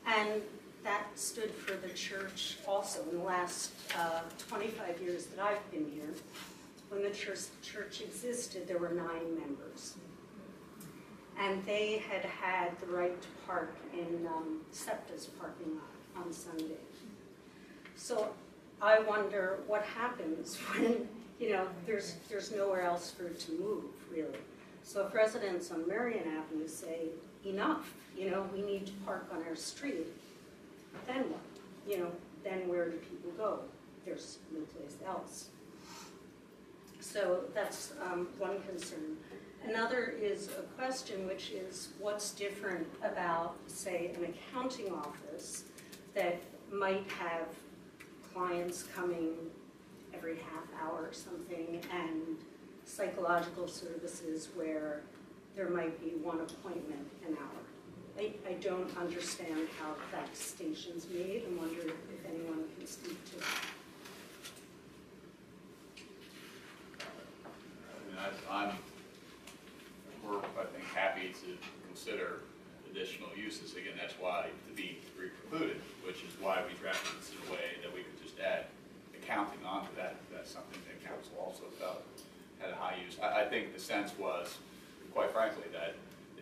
And that stood for the church also in the last uh, 25 years that I've been here when the church, church existed, there were nine members. And they had had the right to park in um, SEPTA's parking lot on Sunday. So I wonder what happens when, you know, there's, there's nowhere else for it to move, really. So if residents on Marion Avenue say, enough, you know, we need to park on our street, then what? You know, then where do people go? There's no place else. So that's um, one concern. Another is a question, which is what's different about, say, an accounting office that might have clients coming every half hour or something, and psychological services where there might be one appointment an hour. I, I don't understand how that distinction's made and wonder if anyone can speak to it. I'm, we're, I think, happy to consider additional uses. Again, that's why to be precluded, which is why we drafted this in a way that we could just add accounting onto that. That's something that council also felt had a high use. I, I think the sense was, quite frankly, that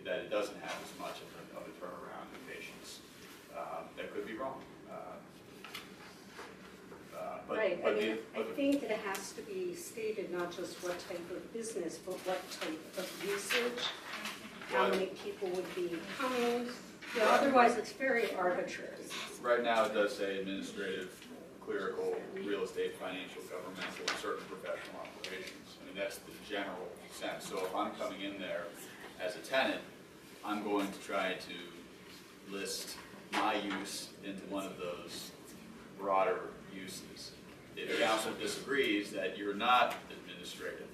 that it doesn't have as much of a, of a turnaround in patients. Um, that could be wrong. But mean, the- I but the- think it has to be stated not just what type of business, but what type of usage, how many people would be coming. You know, otherwise, it's very arbitrary. Right now, it does say administrative, clerical, real estate, financial, governmental, and certain professional operations. I mean, that's the general sense. So if I'm coming in there as a tenant, I'm going to try to list my use into one of those broader uses. If council disagrees that you're not administrative,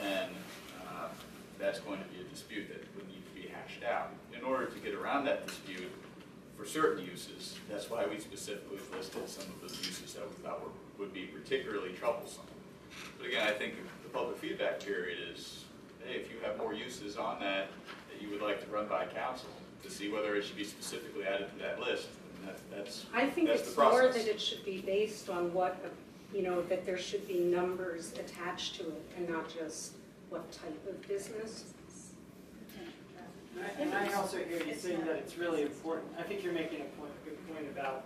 then uh, that's going to be a dispute that would need to be hashed out. In order to get around that dispute, for certain uses, that's why we specifically listed some of those uses that we thought were, would be particularly troublesome. But again, I think the public feedback period is, hey, if you have more uses on that that you would like to run by council, to see whether it should be specifically added to that list, and that, that's, I think that's the it's more process. that it should be based on what, you know, that there should be numbers attached to it and not just what type of business. And I- And I also hear you saying that it's really important, I think you're making a point, a good point about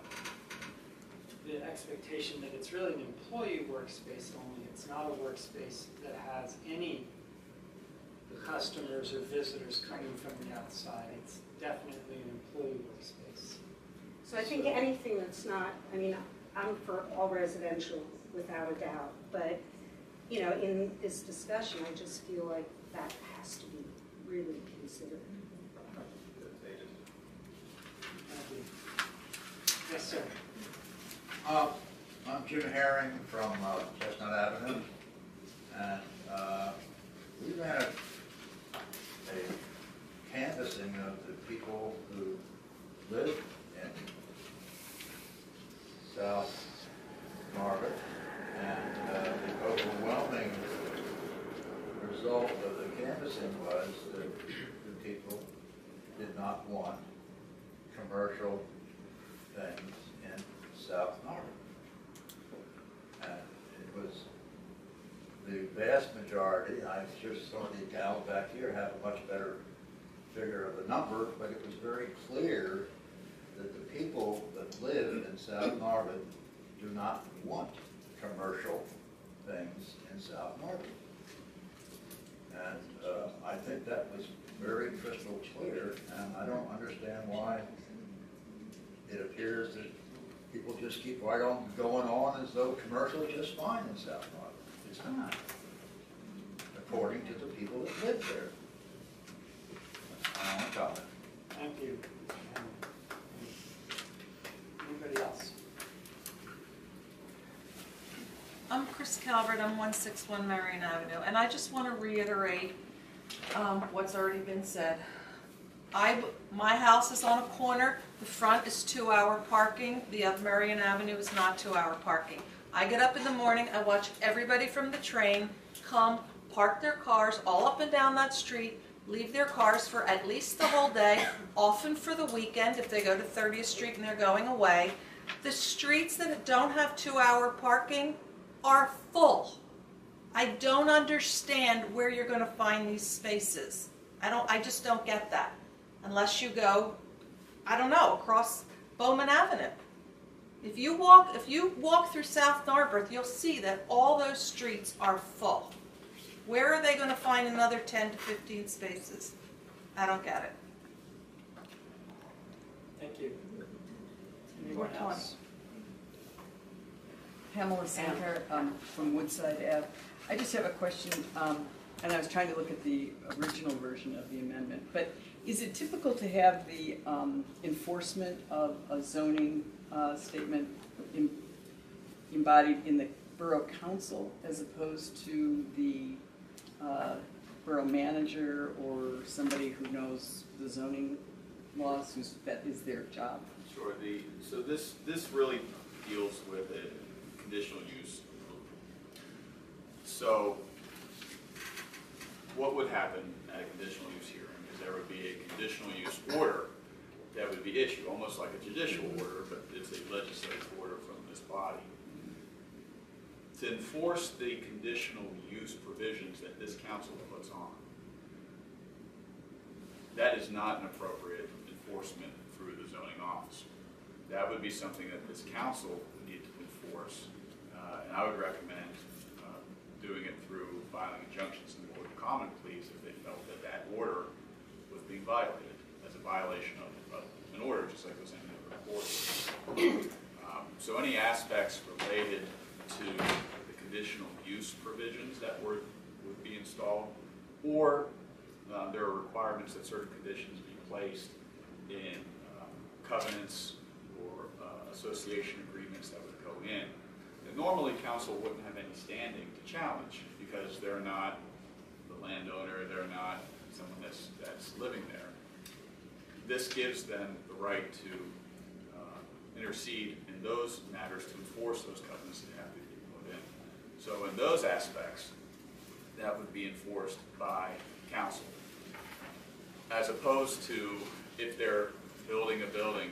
the expectation that it's really an employee workspace only, it's not a workspace that has any customers or visitors coming from the outside, it's definitely an employee workspace. So I think anything that's not, I mean, I'm for all residential without a doubt, but, you know, in this discussion, I just feel like that has to be really considered. Yes, sir. Uh, I'm Jim Herring from uh, Chestnut Avenue, and uh, we've had a canvassing of the people who live in South Margaret, and uh, the overwhelming result of the canvassing was that the people did not want commercial things in South Margaret. And it was the vast majority, I just saw the gal back here have a much better figure of the number, but it was very clear that the people that live in South Margaret do not want commercial things in South Margaret. And uh, I think that was very crystal clear, and I don't understand why it appears that people just keep right on going on as though commercial is just fine in South Market. It's not, according to the people that live there. That's my only comment. Thank you. Anybody else? I'm Chris Calvert, I'm 161 Marion Avenue, and I just want to reiterate um, what's already been said. I, my house is on a corner, the front is two-hour parking, the of Marion Avenue is not two-hour parking. I get up in the morning, I watch everybody from the train come, park their cars all up and down that street, leave their cars for at least the whole day, often for the weekend if they go to 30th Street and they're going away. The streets that don't have two-hour parking are full. I don't understand where you're going to find these spaces. I don't. I just don't get that, unless you go, I don't know, across Bowman Avenue. If you walk, if you walk through South Narberth, you'll see that all those streets are full. Where are they going to find another 10 to 15 spaces? I don't get it. Thank you. Anyone Or else? Pamela Santer um, from Woodside Ave. I just have a question, um, and I was trying to look at the original version of the amendment, but is it typical to have the um, enforcement of a zoning uh, statement em- embodied in the borough council as opposed to the uh, borough manager or somebody who knows the zoning laws, who's, that is their job? Sure, the, so this, this really deals with a conditional use approval. So what would happen at a conditional use hearing is there would be a conditional use order that would be issued, almost like a judicial order, but it's a legislative order from this body. To enforce the conditional use provisions that this council puts on, that is not an appropriate enforcement through the zoning officer. That would be something that this council would need to enforce uh, And I would recommend uh, doing it through filing injunctions in the Board of Common Pleas if they felt that that order was being violated as a violation of of an order, just like was any other order. Um, So any aspects related to the conditional use provisions that were, would be installed, or uh, there are requirements that certain conditions be placed in um, covenants or uh, association agreements that would go in, that normally council wouldn't have any standing to challenge, because they're not the landowner, they're not someone that's, that's living there. This gives them the right to uh, intercede in those matters to enforce those covenants that have to be put in. So in those aspects, that would be enforced by council. As opposed to if they're building a building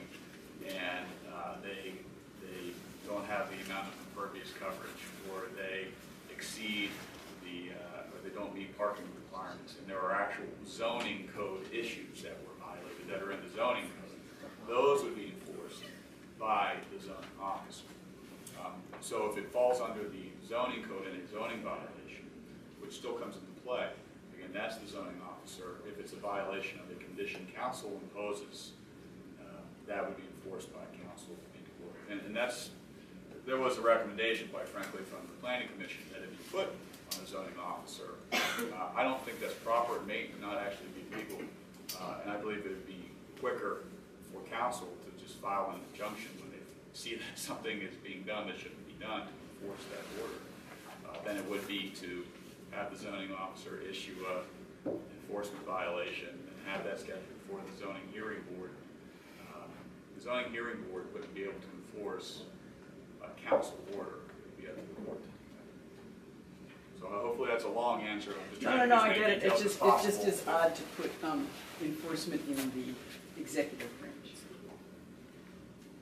and uh, they, they don't have the amount of impervious coverage, or they exceed the, uh, or they don't meet parking requirements, and there are actual zoning code issues that were violated, that are in the zoning code, those would be enforced by the zoning officer. So if it falls under the zoning code and a zoning violation, which still comes into play, again, that's the zoning officer. If it's a violation of the condition council imposes, uh, that would be enforced by council. And, and that's, there was a recommendation, quite frankly, from the planning commission that it be put on the zoning officer. Uh, I don't think that's proper, it may not actually be legal, uh, and I believe it'd be quicker for council to just file an injunction when they see that something is being done that shouldn't be done to enforce that order, uh, than it would be to have the zoning officer issue a enforcement violation and have that scheduled for the zoning hearing board. Um, The zoning hearing board wouldn't be able to enforce a council order, it would be up to the court. So hopefully that's a long answer, I'm just No, no, no, I get many it, it's details as just, it just possible. is odd to put um, enforcement in the executive branch.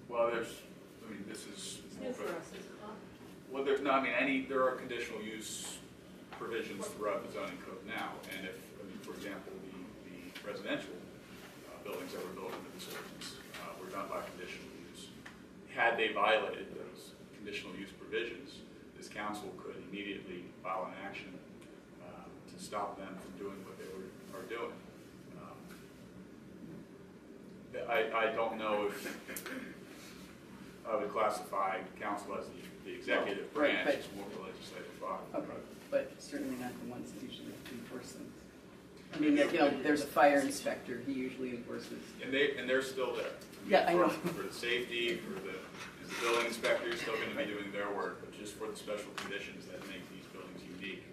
Well, there's, I mean, this is. Well, there's, no, I mean, any, there are conditional use provisions throughout the zoning code now, and if, I mean, for example, the, the residential uh, buildings that were built into this ordinance uh, were done by conditional use. Had they violated those conditional use provisions, this council could immediately file an action uh, to stop them from doing what they were, are doing. Um, I, I don't know if I would classify council as the, the executive Right, branch, but- it's more the legislative body. Okay, but certainly not the ones that usually enforce them. I mean, you know, there's a fire inspector, he usually enforces. And they, and they're still there. mean, Yeah, I know. For for the safety, for the, the building inspector is still gonna be doing their work, but just for the special conditions that make these buildings unique.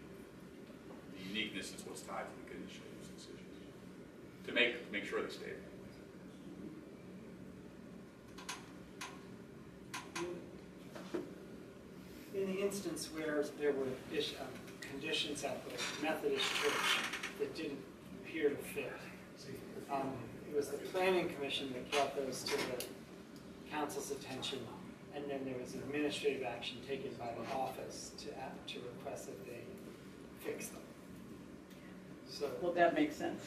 The uniqueness is what's tied to the conditional use decisions, to make, make sure they stay. In the instance where there were ish- um, conditions at the Methodist church that didn't appear to fit, um, it was the planning commission that brought those to the council's attention, and then there was an administrative action taken by the office to, a- to request that they fix them. So, Well, that makes sense.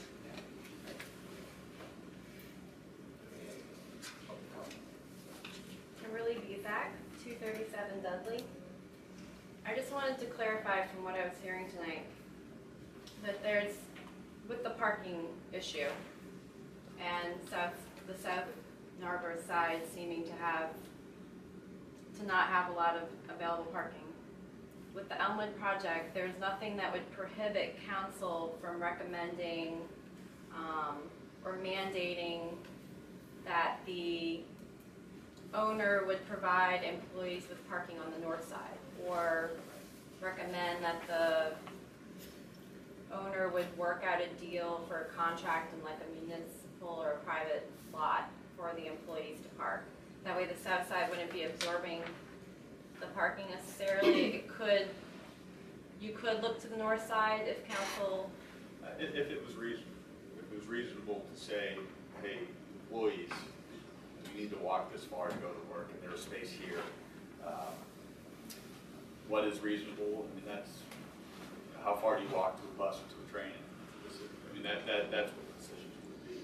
Kimberly Buzak, 237 Dudley. I just wanted to clarify from what I was hearing tonight, that there's, with the parking issue, and South, the South Narberth side seeming to have, to not have a lot of available parking. With the Elmwood project, there's nothing that would prohibit council from recommending, um, or mandating that the owner would provide employees with parking on the north side, or recommend that the owner would work out a deal for a contract in like a municipal or a private lot for the employees to park. That way the south side wouldn't be absorbing the parking necessarily. It could, you could look to the north side if council, Uh, If, if it was reason, if it was reasonable to say, hey, employees, you need to walk this far to go to work, and there's space here. um, What is reasonable, I mean, that's, how far do you walk to a bus or to a train? I mean, that, that, that's what the decisions would be.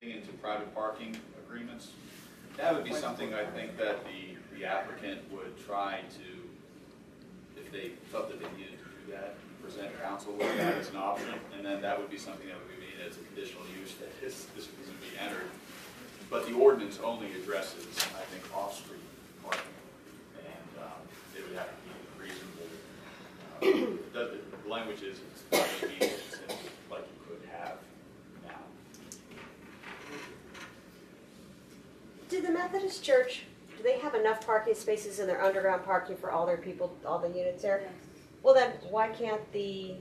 Getting Into private parking agreements, that would be something I think that the, the applicant would try to if they felt that they needed to do that, present council with that as an option, and then that would be something that would be made as a conditional use that this, this would be entered. But the ordinance only addresses, I think, off-street parking, and um, it would have to be reasonable. Uh, The, the language is, it's not going to be like you could have now. Did the Methodist Church, do they have enough parking spaces in their underground parking for all their people, all the units there? Well, then, why can't the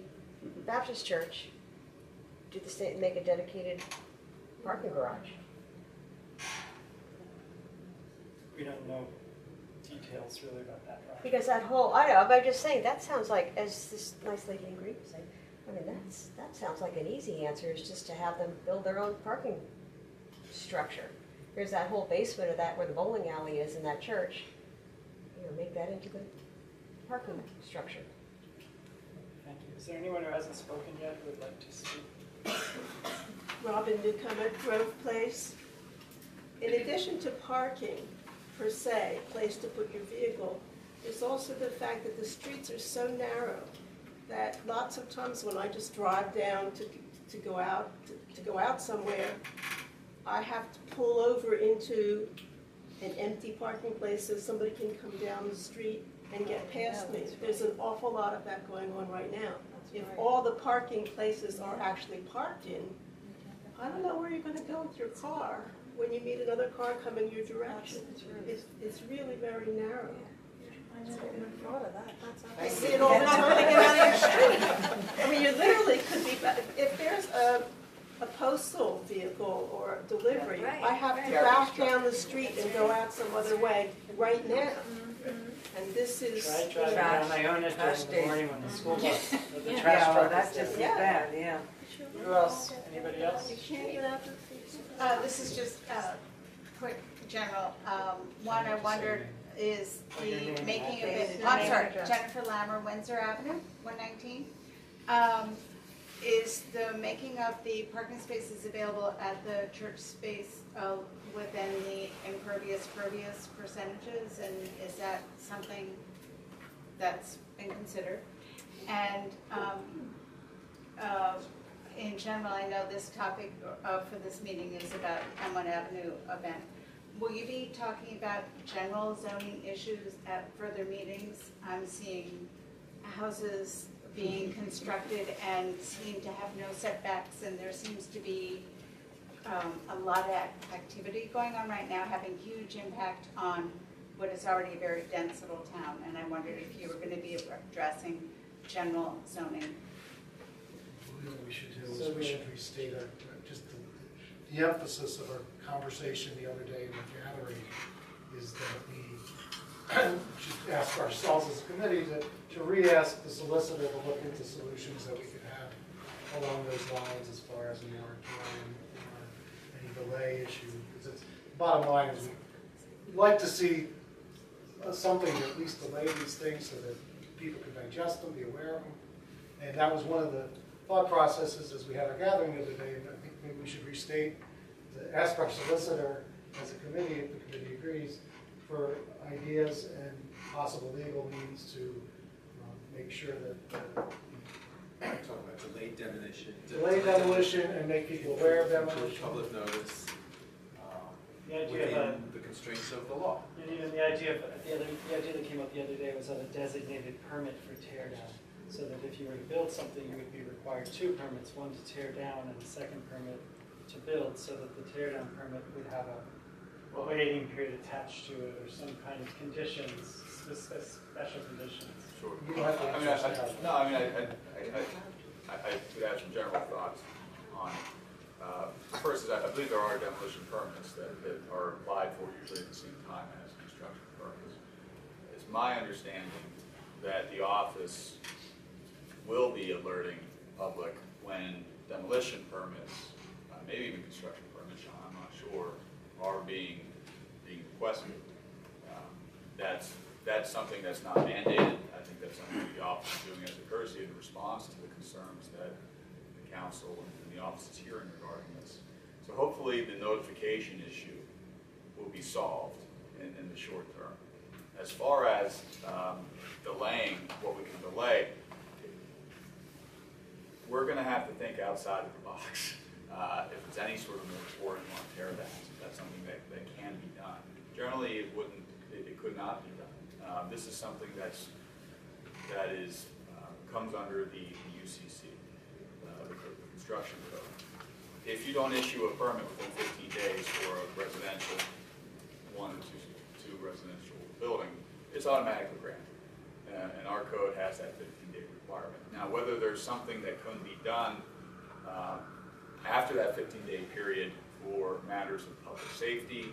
Baptist Church do the same, make a dedicated parking garage? We don't know details really about that project. Because that whole, I know, but I'm just saying, that sounds like, as this nice lady in green was saying, I mean, that's, that sounds like an easy answer, is just to have them build their own parking structure. There's that whole basement of that where the bowling alley is in that church. You know, make that into the parking structure. Thank you. Is there anyone who hasn't spoken yet who would like to speak? Robin Newcomer, Grove Place. In addition to parking per se, place to put your vehicle, there's also the fact that the streets are so narrow that lots of times when I just drive down to, to go out, to, to go out somewhere, I have to pull over into an empty parking place so somebody can come down the street and get past me. There's an awful lot of that going on right now. If all the parking places are actually parked in, I don't know where you're gonna go with your car when you meet another car coming your direction. It's, it's really very narrow. I never even thought of that. That's I see it all the time when I get out of the street. I mean, you literally could be, if there's a, a postal vehicle or a delivery, I have to back down the street and go out some other way right now. Mm-hmm. And this is. Try driving down Iona during the morning when the school mm-hmm. bus, or the Yeah, trash well, truck that's is there. just as bad, yeah. Who else? Anybody else? Uh, this is just, uh, quick, general, um, one I wondered is the making of it, I'm sorry. Jennifer Lammer, Windsor Avenue, one nineteen. Um, is the making of the parking spaces available at the church space, uh, within the impervious pervious percentages? And is that something that's been considered? And, um, uh, in general, I know this topic uh, for this meeting is about M1 Avenue event. Will you be talking about general zoning issues at further meetings? I'm seeing houses being constructed and seem to have no setbacks, and there seems to be um, a lot of activity going on right now, having huge impact on what is already a very dense little town. And I wondered if you were going to be addressing general zoning What we should do So is we should restate our, just the, the emphasis of our conversation the other day in the gathering is that we should ask ourselves as a committee to, to re-ask the solicitor to look into solutions that we could have along those lines as far as moratorium or any delay issue. Because it's, bottom line is we'd like to see uh, something to at least delay these things so that people can digest them, be aware of them. And that was one of the thought processes as we had our gathering the other day, and I think maybe we should restate, to ask our solicitor as a committee, if the committee agrees, for ideas and possible legal means to um, make sure that uh, Talking about delayed demolition. delay demolition and make people aware of Give demolition. Public notice, um, The idea of a, within the constraints of the law. and even the idea of, the other, the idea that came up the other day was of a designated permit for tear down. So that if you were to build something, you would be required two permits, one to tear down and the second permit to build, so that the tear down permit would have a waiting period attached to it or some kind of conditions, spe- spe- special conditions. Sure. You don't have to I mean, I, answer I, that. no, I mean, I, I, I, I, I would add some general thoughts on it. Uh, First is, I I believe there are demolition permits that, that are applied for usually at the same time as construction permits. It's my understanding that the office will be alerting the public when demolition permits, uh, maybe even construction permits, I'm not sure, are being, being requested. Um, That's, that's something that's not mandated. I think that's something the office is doing as a courtesy in response to the concerns that the council and the office is hearing regarding this. So hopefully, the notification issue will be solved in, in the short term. As far as um, delaying what we can delay, we're gonna have to think outside of the box. Uh, If it's any sort of moratorium on downs, if that's something that, that can be done. Generally, it wouldn't, it, it could not be done. Uh, This is something that's, that is, uh, comes under the UCC, uh, the the construction code. If you don't issue a permit within fifteen days for a residential, one or two, two residential building, it's automatically granted. Uh, And our code has that fifteen requirement. Now, whether there's something that can be done um, after that fifteen day period for matters of public safety,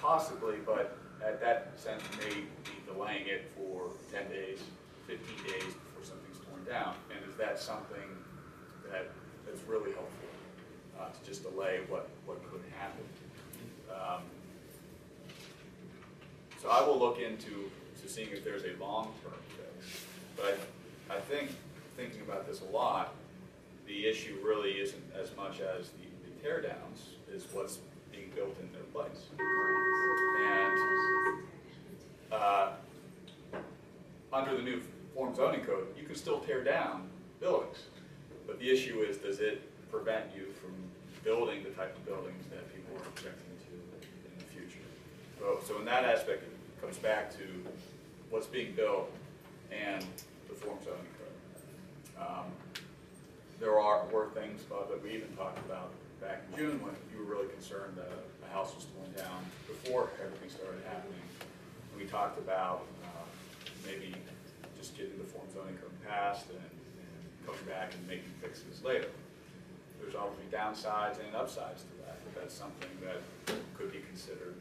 possibly, but at that sense, may be delaying it for ten days, fifteen days before something's torn down. And is that something that, that's really helpful, uh, to just delay what, what could happen? Um, So I will look into, to seeing if there's a long-term fix. But I think, thinking about this a lot, the issue really isn't as much as the the tear downs, is what's being built in their place. And, uh, under the new form zoning code, you can still tear down buildings. But the issue is, does it prevent you from building the type of buildings that people are objecting to in the future? So, so in that aspect, it comes back to what's being built and the form zoning code. Um, There are, were things, Bob, that we even talked about back in June when you were really concerned that a house was torn down before everything started happening. We talked about uh, maybe just getting the form zoning code passed and and coming back and making fixes later. There's obviously downsides and upsides to that, but that's something that could be considered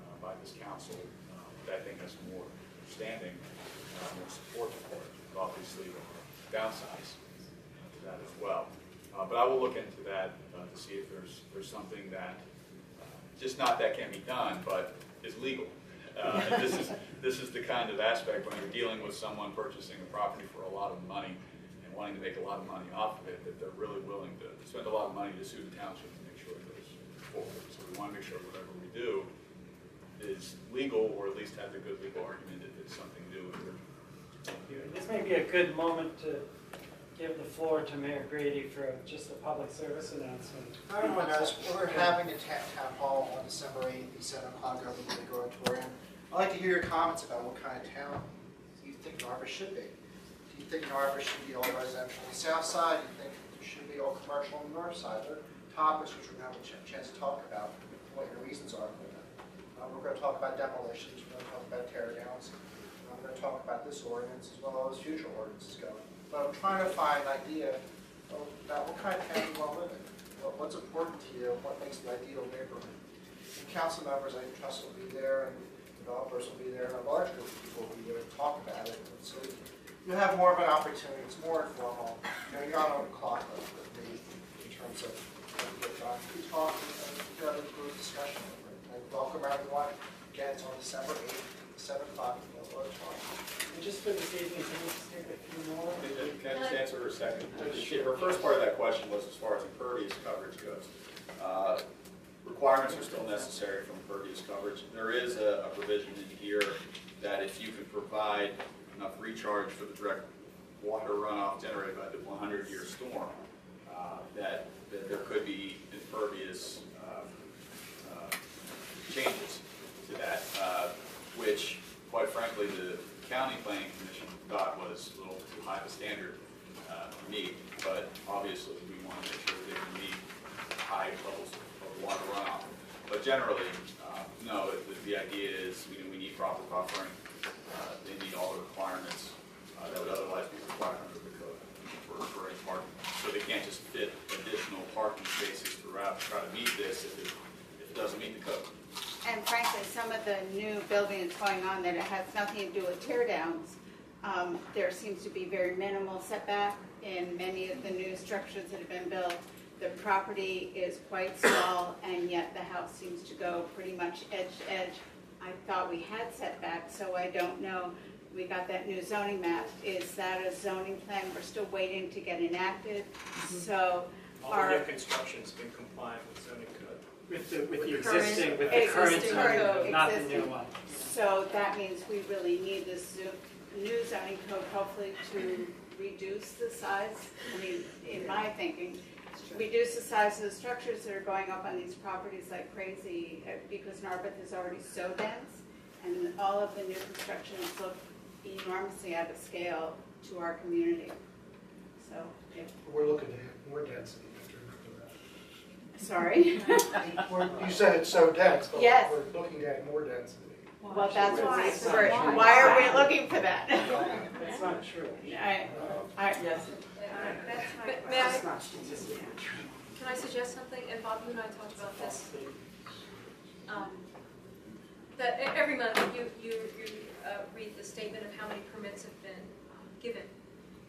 uh, by this council uh, that I think has more understanding, uh, more support for it. Obviously, downsides to that as well. Uh, But I will look into that uh, to see if there's, there's something that, uh, just not that can be done, but is legal. Uh, This is, this is the kind of aspect when you're dealing with someone purchasing a property for a lot of money and wanting to make a lot of money off of it, that they're really willing to spend a lot of money to sue the township to make sure it goes forward. So we want to make sure whatever we do is legal, or at least has a good legal argument if it's something new and. This may be a good moment to give the floor to Mayor Grady for just a public service announcement. Everyone knows, we're having a ta- town hall on December 8th at 7 o'clock over the Big Auditorium. I'd like to hear your comments about what kind of town you think Narberth should be. Do you think Narberth should be all residential on the south side? Do you think it should be all commercial on the north side? They're topics which we're going to have a ch- chance to talk about, what your reasons are for that. Uh, We're going to talk about demolitions, we're going to talk about tear We're going to talk about this ordinance as well as future ordinances going. But I'm trying to find an idea about what kind of town you want to live in. What- What's important to you, what makes the ideal neighborhood. And council members, I trust will be there, and developers will be there, and a large group of people will be there to talk about it. And so you have more of an opportunity, it's more informal. You know, you're not on the clock with me in terms of, what you get. You talk, and you have a group discussion. I welcome everyone. Again, it's on December 8th, 7 o'clock, And just for you just take a few more? Can I just answer her second? Her first part of that question was as far as impervious coverage goes. Uh, Requirements are still necessary for impervious coverage. There is a a provision in here that if you could provide enough recharge for the direct water runoff generated by the 100-year storm, uh, that, that there could be impervious uh, uh, changes to that, uh, which, quite frankly, the county planning commission thought was a little too high of a standard uh, to meet, but obviously, we want to make sure they can meet high levels of water runoff. But generally, uh, no, the, the idea is, we, we need proper buffering, Uh, they meet all the requirements uh, that would otherwise be required under the code for, for any parking. So they can't just fit additional parking spaces throughout to try to meet this if it doesn't meet the code. And frankly, some of the new buildings going on that it has nothing to do with tear downs, um, there seems to be very minimal setback in many of the new structures that have been built. The property is quite small, and yet the house seems to go pretty much edge to edge. I thought we had setback, so I don't know. We got that new zoning map. Is that a zoning plan? We're still waiting to get enacted, so All our. the new construction's been compliant with zoning code. With the, with the With the current- existing, with the current existing zoning, code, not the new existing. one. So that means we really need this zo- new zoning code hopefully to reduce the size, I mean, in my thinking, reduce the size of the structures that are going up on these properties like crazy, uh, because Narberth is already so dense, and all of the new constructions look enormously out of scale to our community. So, if- We're looking to have more density, you have to remember sorry. that. You said it's so dense, but Yes. we're looking at more density. Well, that's why, That's so why are we looking for that? That's not true. I, I, Yes. That's It's May I, just not true. can I suggest something? And Bob, you and I talked about this. um, That e- every month you, you, you uh, read the statement of how many permits have been um, given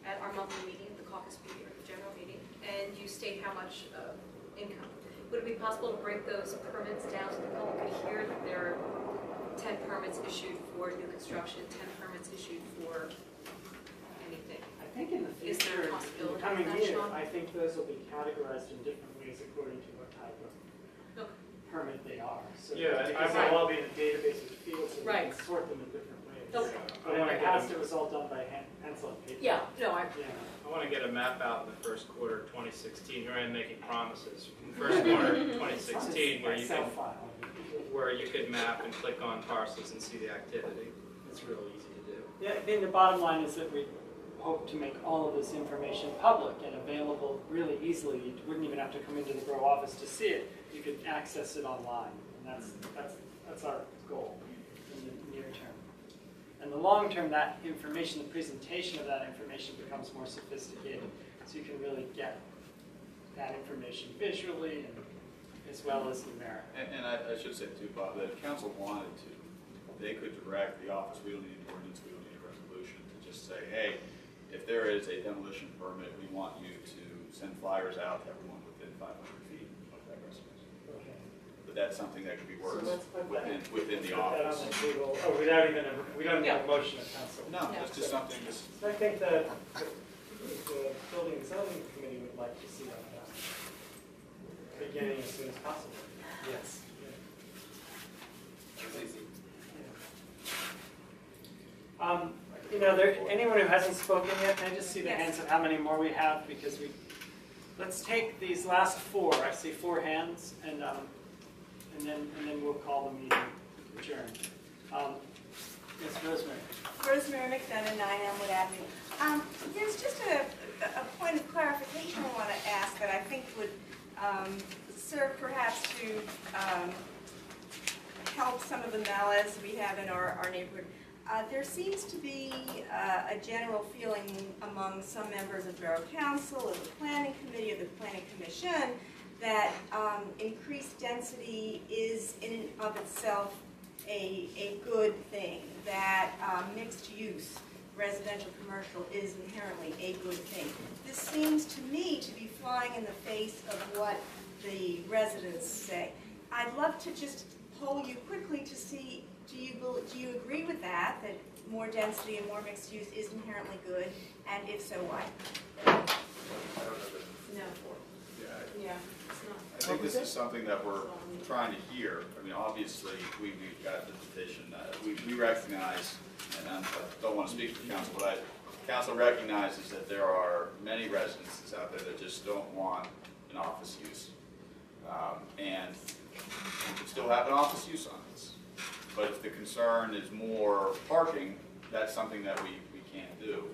at our monthly meeting, the caucus meeting or the general meeting, and you state how much uh, income. Would it be possible to break those permits down so the public could hear that there are ten permits issued for new construction, ten permits issued for anything? I think in the Is there a future, in the possibility coming that, year, Sean? I think those will be categorized in different ways according to what type of Okay. permit they are. So Yeah, I- Because they'll all be in a database of fields, and we Right. can sort them in different ways. Okay. But in the past, it was all done by hand, pencil and paper. Yeah, no, I, Yeah. I want to get a map out in the first quarter of 2016. Here I am making promises. First quarter of 2016, where you can, where you could map and click on parcels and see the activity. It's real easy to do. Yeah, I think the bottom line is that we hope to make all of this information public and available really easily. You wouldn't even have to come into the Borough office to see it. You could access it online, and that's, that's, that's our goal and the long term, that information, the presentation of that information becomes more sophisticated. So you can really get that information visually and as well as numerically. And, and I, I, should say too, Bob, that if council wanted to, they could direct the office, we don't need an ordinance, we don't need a resolution, to just say, hey, if there is a demolition permit, we want you to send flyers out to everyone within 500 but that's something that could be So worked let's put that- within, within the Put that on office. the table, oh, without even, a we don't need a Yeah. motion of council. No, it's just something, just, I think the, the the building and zoning committee would like to see that done. Beginning as soon as possible. Yes. Um, you know, there, anyone who hasn't spoken yet, can I just see the hands of how many more we have, because we, let's take these last four, I see four hands, and, um, and then, and then we'll call the meeting adjourned. Um, Ms. Rosemary? Rosemary McDonough, 9 Elmwood Avenue. Um, There's just a, a point of clarification I want to ask that I think would um, serve perhaps to um, help some of the malice we have in our, our neighborhood. Uh, There seems to be uh, a general feeling among some members of Borough Council, of the Planning Committee, of the Planning Commission, that um, increased density is in and of itself a, a good thing, that um, mixed use, residential, commercial, is inherently a good thing. This seems to me to be flying in the face of what the residents say. I'd love to just poll you quickly to see, do you, do you agree with that, that more density and more mixed use is inherently good, and if so, why? I don't know no, yeah, yeah, it's not. I think this is something that we're trying to hear. I mean, obviously, we, we've got the petition, uh, we, we recognize, and I'm- I don't want to speak for council, but I, council recognizes that there are many residences out there that just don't want an office use. Um, And we can still have an office use on this. But if the concern is more parking, that's something that we, we can't do.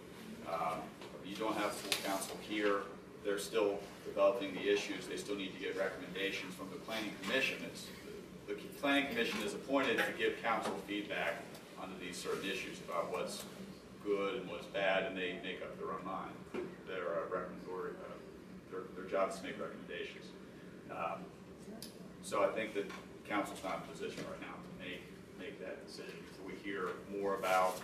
Um, You don't have full council here, they're still developing the issues, they still need to get recommendations from the planning commission. It's, the planning commission is appointed to give council feedback on these certain issues about what's good and what's bad, and they make up their own mind. Their uh, uh, their, their job is to make recommendations. Um, So I think that council's not in a position right now to make, make that decision. Before we hear more about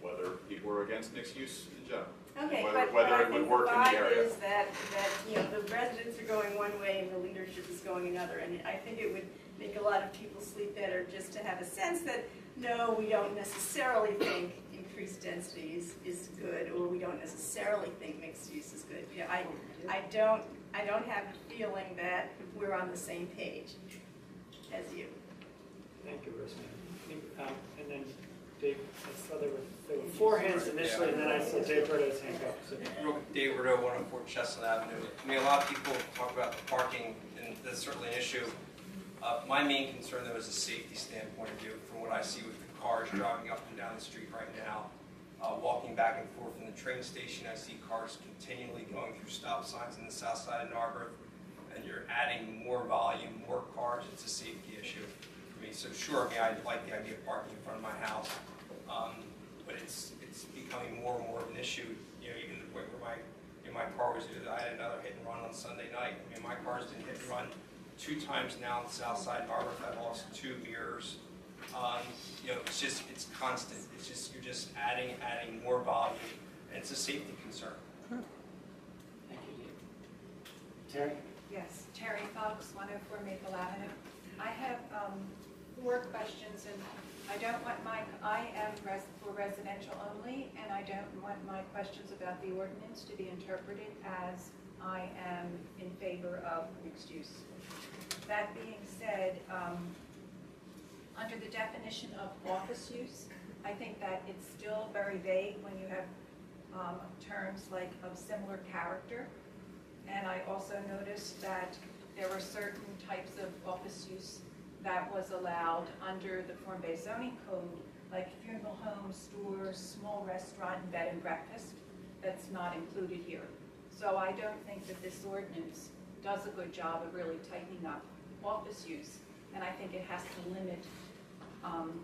whether people are against mixed use in general. And Okay, whether- but, but Whether I it would think the work in the area. is that, that, you know, the residents are going one way and the leadership is going another. And I think it would make a lot of people sleep better just to have a sense that, no, we don't necessarily think increased density is, is good, or we don't necessarily think mixed use is good. You know, I, I don't, I don't have the feeling that we're on the same page as you. Thank you, Rosemary. Um, And then Dave, that's So there were, there were four hands initially, and then I saw Dave Burdo's hand go. So- Real quick, Dave Rideau, 104 Chestnut Avenue. I mean, a lot of people talk about the parking, and that's certainly an issue. Uh, My main concern, though, is a safety standpoint of view, from what I see with the cars driving up and down the street right now. Uh, Walking back and forth from the train station, I see cars continually going through stop signs in the south side of Narberth, and you're adding more volume, more cars, it's a safety issue for me. So sure, I mean, I like the idea of parking in front of my house, um, but it's, it's becoming more and more of an issue, you know, even the point where my, you know, my car was, I had another hit and run on Sunday night. I mean, my car's been hit and run two times now on the south side of Narberth, I lost two mirrors. Um, you know, it's just, it's constant, it's just, you're just adding, adding more volume, and it's a safety concern. Thank you, Dave. Terry? Yes, Terry Fox, 104 Maple Avenue. I have um, four questions, and I don't want my, I am res- for residential only, and I don't want my questions about the ordinance to be interpreted as I am in favor of mixed use. That being said, um, under the definition of office use, I think that it's still very vague when you have um, terms like of similar character. And I also noticed that there were certain types of office use that was allowed under the form-based zoning code, like funeral home, stores, small restaurant, and bed and breakfast, that's not included here. So I don't think that this ordinance does a good job of really tightening up office use. And I think it has to limit, um,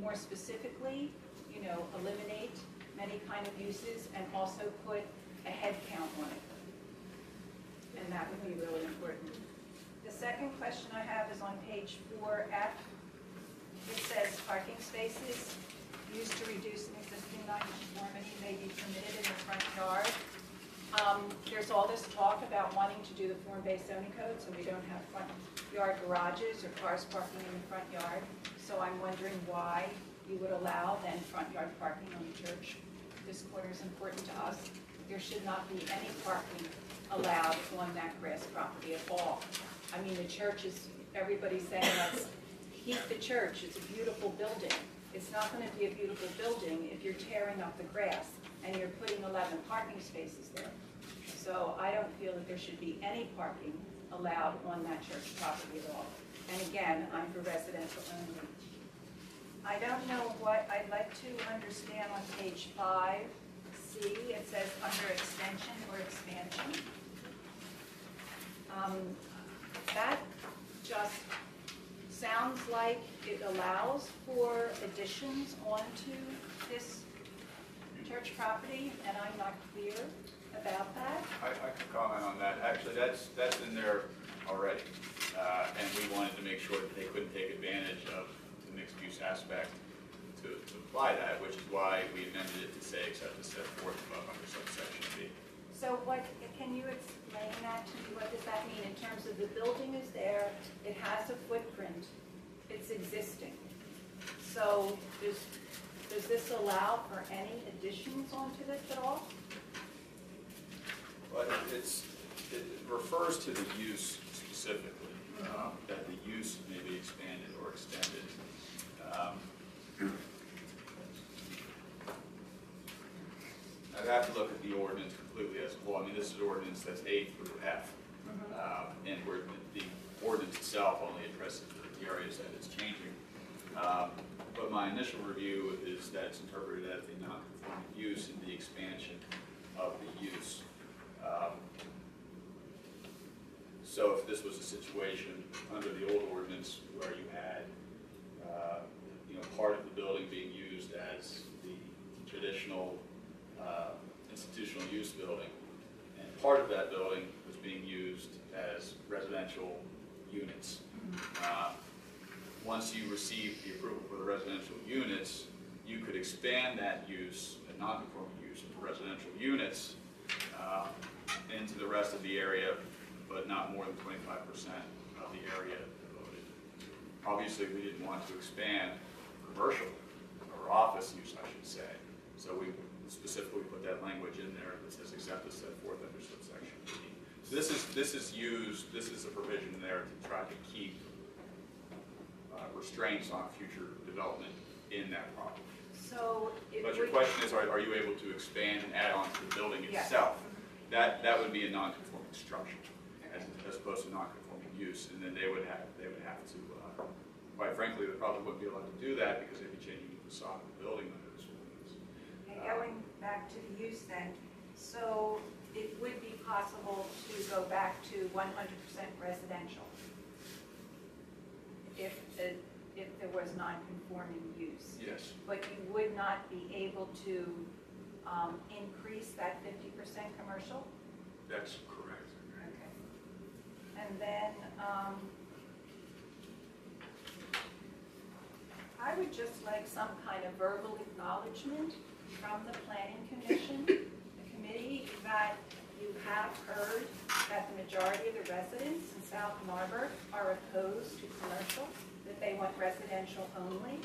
more specifically, you know, eliminate many kind of uses and also put a head count on it and that would be really important. The second question I have is on page four F. It says parking spaces used to reduce an existing nonconformity may be permitted in the front yard. Um, there's all this talk about wanting to do the form-based zoning code, so we don't have front yard garages or cars parking in the front yard. So I'm wondering why you would allow then front yard parking on the church. This corner is important to us. There should not be any parking allowed on that grass property at all. I mean, the church is, everybody's saying let's keep the church, it's a beautiful building. It's not gonna be a beautiful building if you're tearing up the grass and you're putting eleven parking spaces there. So I don't feel that there should be any parking allowed on that church property at all. And again, I'm for residential only. I don't know what, I'd like to understand on page five, C, it says under extension or expansion. Um, That just sounds like it allows for additions onto this church property, and I'm not clear about that. I, I can comment on that. Actually, that's, that's in there already. Uh, and we wanted to make sure that they couldn't take advantage of the mixed-use aspect to, to apply that, which is why we amended it to say, except as set forth above under subsection B. So what, can you explain that to me? What does that mean in terms of the building is there, it has a footprint, it's existing. So does, does this allow for any additions onto this at all? But it's, it refers to the use specifically, um, that the use may be expanded or extended. Um, I'd have to look at the ordinance completely as a whole. I mean, this is ordinance that's A through F. Um, And where the ordinance itself only addresses the areas that it's changing. Um, But my initial review is that it's interpreted as a non-conforming use in the expansion of the use. Um, So if this was a situation under the old ordinance where you had, uh, you know, part of the building being used as the traditional uh, institutional use building, and part of that building was being used as residential units. Uh, Once you received the approval for the residential units, you could expand that use, a non-conforming use of residential units, uh, into the rest of the area, but not more than twenty-five percent of the area devoted. Obviously, we didn't want to expand commercial or office use, I should say. So we specifically put that language in there that says except as set forth under subsection B. So this is, this is used, this is a provision there to try to keep uh, restraints on future development in that property. So But your question is, are, are you able to expand and add on to the building Yes. itself? That, that would be a non-conforming structure, as, as opposed to non-conforming use, and then they would have, they would have to, uh, quite frankly, they probably wouldn't be allowed to do that because they'd be changing the facade of the building under this ordinance. And going back to the use then, so it would be possible to go back to one hundred percent residential if, the- if there was non-conforming use. Yes. But you would not be able to um, increase that fifty percent commercial? That's correct. Okay. And then, um, I would just like some kind of verbal acknowledgement from the planning commission, the committee, that you have heard that the majority of the residents in South Narberth are opposed to commercial, that they want residential only,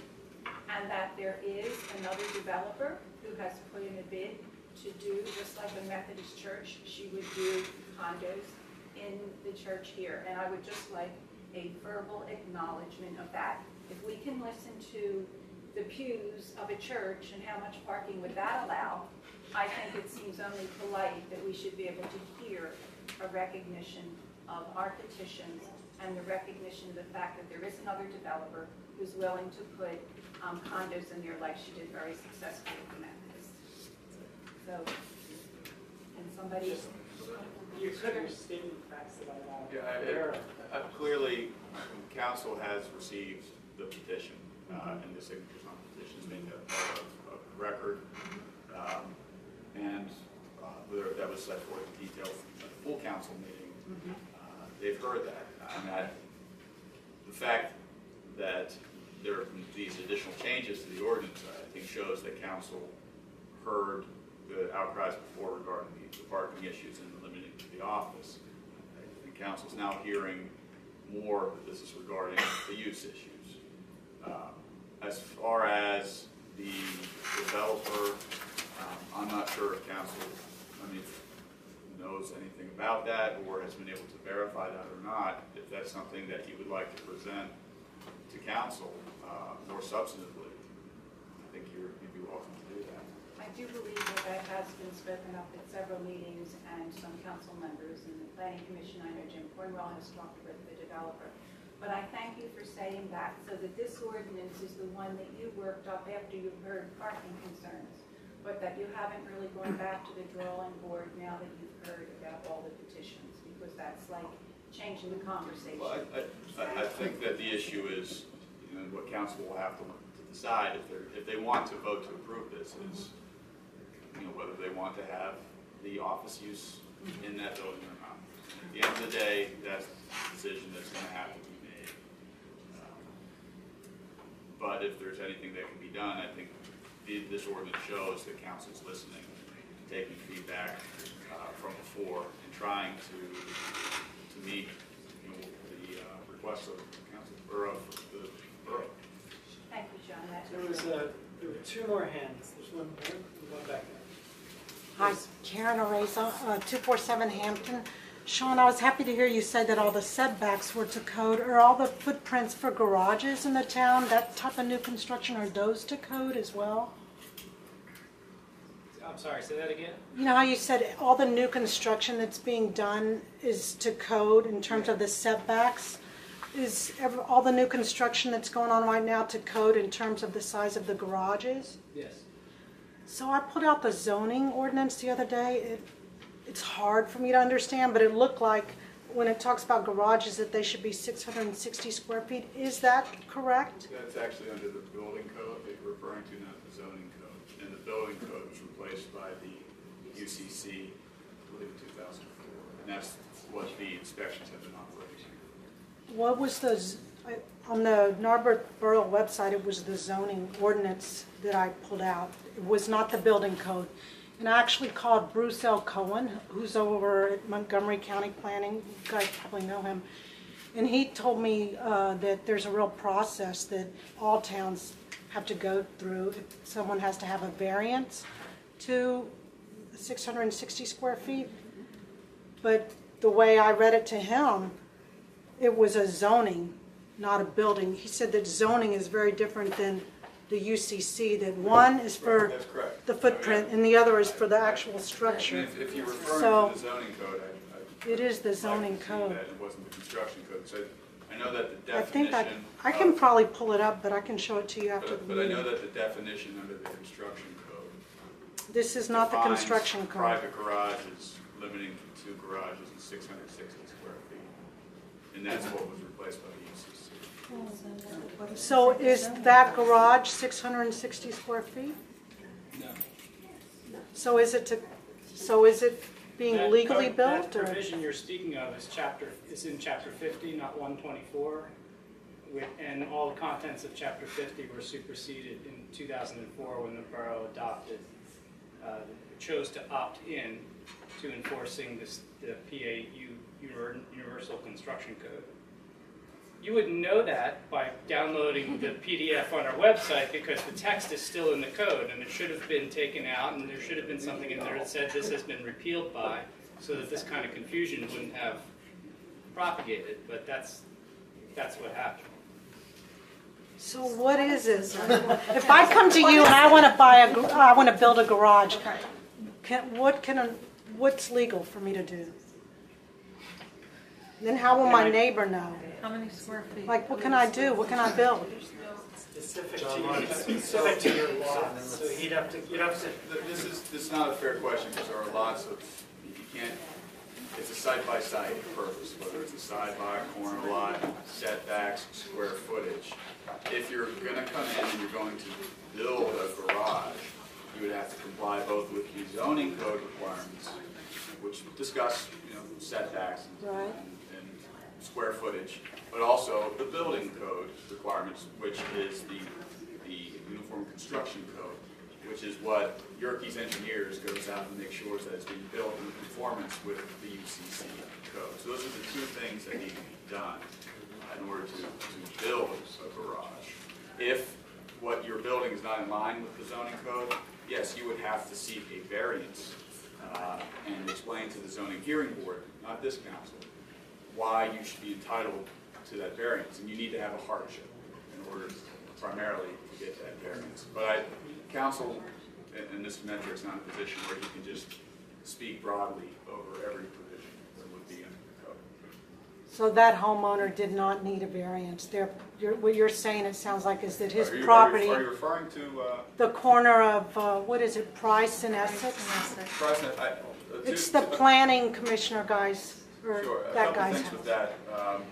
and that there is another developer who has put in a bid to do, just like the Methodist Church, she would do condos in the church here. And I would just like a verbal acknowledgement of that. If we can listen to the pews of a church and how much parking would that allow, I think it seems only polite that we should be able to hear a recognition of our petitions and the recognition of the fact that there is another developer who's willing to put um, condos in there like she did very successfully with the Methodist. So, and somebody, You could have stated the facts that I. Yeah, I- There. Uh, Clearly, council has received the petition, uh, and the signatures on the petition is made a of of record. Um, And uh, there- that was set forth in detail at the full council meeting. Uh, They've heard that, and that, the fact that there are these additional changes to the ordinance, I think shows that council heard the outcries before regarding the the parking issues and the limiting to the office. I think council's now hearing more that this is regarding the use issues. Um, As far as the developer, um, I'm not sure if council, I mean, knows anything about that or has been able to verify that or not. If that's something that you would like to present to council uh, more substantively, I think you're, you'd be welcome to do that. I do believe that that has been spoken up at several meetings and some council members and the planning commission, I know Jim Cornwell has talked with the developer. But I thank you for saying that, so that this ordinance is the one that you worked up after you heard parking concerns, but that you haven't really gone back to the drawing board now that you've heard about all the petitions, because that's like changing the conversation. Well, I, I, I think that the issue is, you know, what council will have to decide if they're, if they want to vote to approve this is, you know, whether they want to have the office use in that building or not. At the end of the day, that's the decision that's have to be made. Um, But if there's anything that can be done, I think the- this ordinance shows that council's listening, taking feedback uh, from before, and trying to, to meet, you know, the uh, requests of the council, or of the borough. Thank you, John, that There was a, there were two more hands. There's one, here, one back there. Hi, Karen Areza, uh, 247 Hampton. Sean, I was happy to hear you say that all the setbacks were to code. Are all the footprints for garages in the town, that type of new construction, are those to code as well? I'm sorry, say that again? You know how you said all the new construction that's being done is to code in terms of the setbacks? Is ever, all the new construction that's going on right now to code in terms of the size of the garages? Yes. So I pulled out the zoning ordinance the other day. It, it's hard for me to understand, but it looked like when it talks about garages that they should be 660 square feet. Is that correct? That's actually under the building code that you're referring to, not the zoning code. And the building code was replaced by the UCC, I believe, in 2004. And that's what the inspections have been operating. What was the, on the Narberth Borough website, it was the zoning ordinance that I pulled out. It was not the building code. And I actually called Bruce L. Cohen, who's over at Montgomery County Planning. You guys probably know him. And he told me uh, that there's a real process that all towns have to go through. If Someone has to have a variance to 660 square feet. But the way I read it to him, it was a zoning, not a building. He said that zoning is very different than the UCC, that one is for That's correct. the footprint and the other is for the actual And structure. if, if you're referring So- to the zoning code, I, I. It is the I'd like zoning to see code. that it wasn't the construction code, so I know that the I think I, definition. I can of- probably pull it up, but I can show it to you after the But, but I know meeting. that the definition under the construction code. This is not the defines construction code. Private garages, limiting to two garages and six hundred sixty square feet. And that's what was replaced by the. So is that garage 660 square feet? No. So is it to, so is it being That legally code- built That or? provision you're speaking of is chapter, is in chapter fifty, not one twenty-four. And all the contents of chapter fifty were superseded in two thousand and four when the borough adopted, uh, chose to opt in to enforcing this, the PAU Univer- Universal Construction Code. You would know that by downloading the PDF on our website because the text is still in the code and it should have been taken out and there should have been something in there that said this has been repealed by so that this kind of confusion wouldn't have propagated, but that's, that's what happened. So what is this? If I come to you and I want to buy a, gar- I want to build a garage, can, what can, a- what's legal for me to do? Then how will my neighbor know? How many square feet? Like, what can I do? What can I build? Specific to you, specific to your lot, so he'd have to, you'd have to Th- This is, this is not a fair question, because there are lots of, you can't, it's a side-by-side purpose, whether it's a side lot, corner lot, setbacks, square footage. If you're gonna come in and you're going to build a garage, you would have to comply both with the zoning code requirements, which discuss, you know, setbacks and Right. Square footage, but also the building code requirements, which is the, the uniform construction code, which is what Yerkes Engineers goes out and makes sure that it's being built in conformance with the UCC code. So those are the two things that need to be done in order to, to build a garage. If what you're building is not in line with the zoning code, yes, you would have to seek a variance uh, and explain to the zoning hearing board, not this council, why you should be entitled to that variance, and you need to have a hardship in order primarily to get that variance. But I, council, and- and Mr. Metrick's not in a position where he can just speak broadly over every provision that would be in the code. So that homeowner did not need a variance. There, you're, what you're saying, it sounds like, is that his Are you- are you- property, Are you referring to, uh, the corner of, uh, what is it, Price and Essex? President, I, uh, two- It's the two- planning commissioner guys, or Sure, a that couple guy's things house. with that. Um,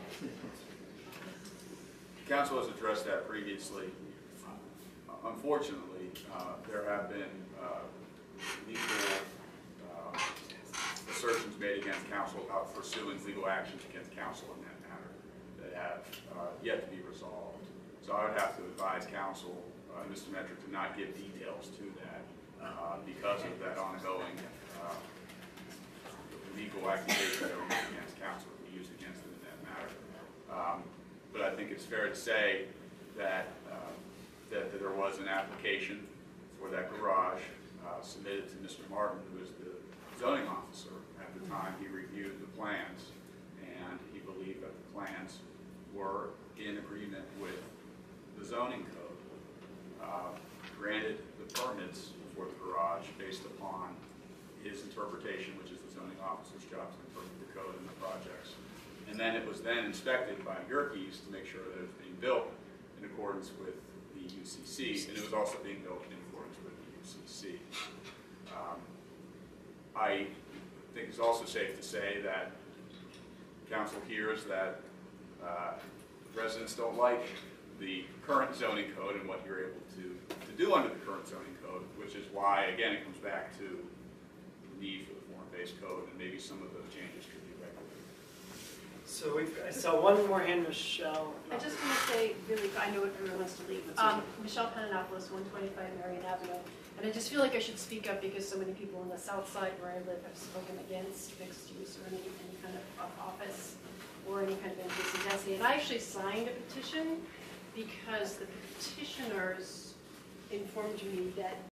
Council has addressed that previously. Unfortunately, uh, there have been uh, legal uh, assertions made against council about pursuing legal actions against council in that matter that have uh, yet to be resolved. So I would have to advise council, uh, Mr. Metrick, to not give details to that uh, because of that ongoing uh, legal accusation that were made against council, to be used against them in that matter. Um, But I think it's fair to say that, um, that that there was an application for that garage uh, submitted to Mr. Martin, who is the zoning officer. At the time, he reviewed the plans, and he believed that the plans were in agreement with the zoning code. Uh, Granted the permits for the garage based upon his interpretation, which is zoning officer's job to interpret the code and the projects. And then it was then inspected by Yerkes to make sure that it was being built in accordance with the UCC, and it was also being built in accordance with the UCC. Um, I think it's also safe to say that council hears that uh, residents don't like the current zoning code and what you're able to, to do under the current zoning code, which is why, again, it comes back to the need for the form-based code, and maybe some of those changes could be regulated. So we've, I saw one more hand, Michelle. I just want to say, really, I know everyone wants to leave. Um, Michelle Penanopoulos, 125 Marion Avenue. And I just feel like I should speak up because so many people on the south side where I live have spoken against mixed use or any, any kind of of office or any kind of increase in density. And I actually signed a petition because the petitioners informed me that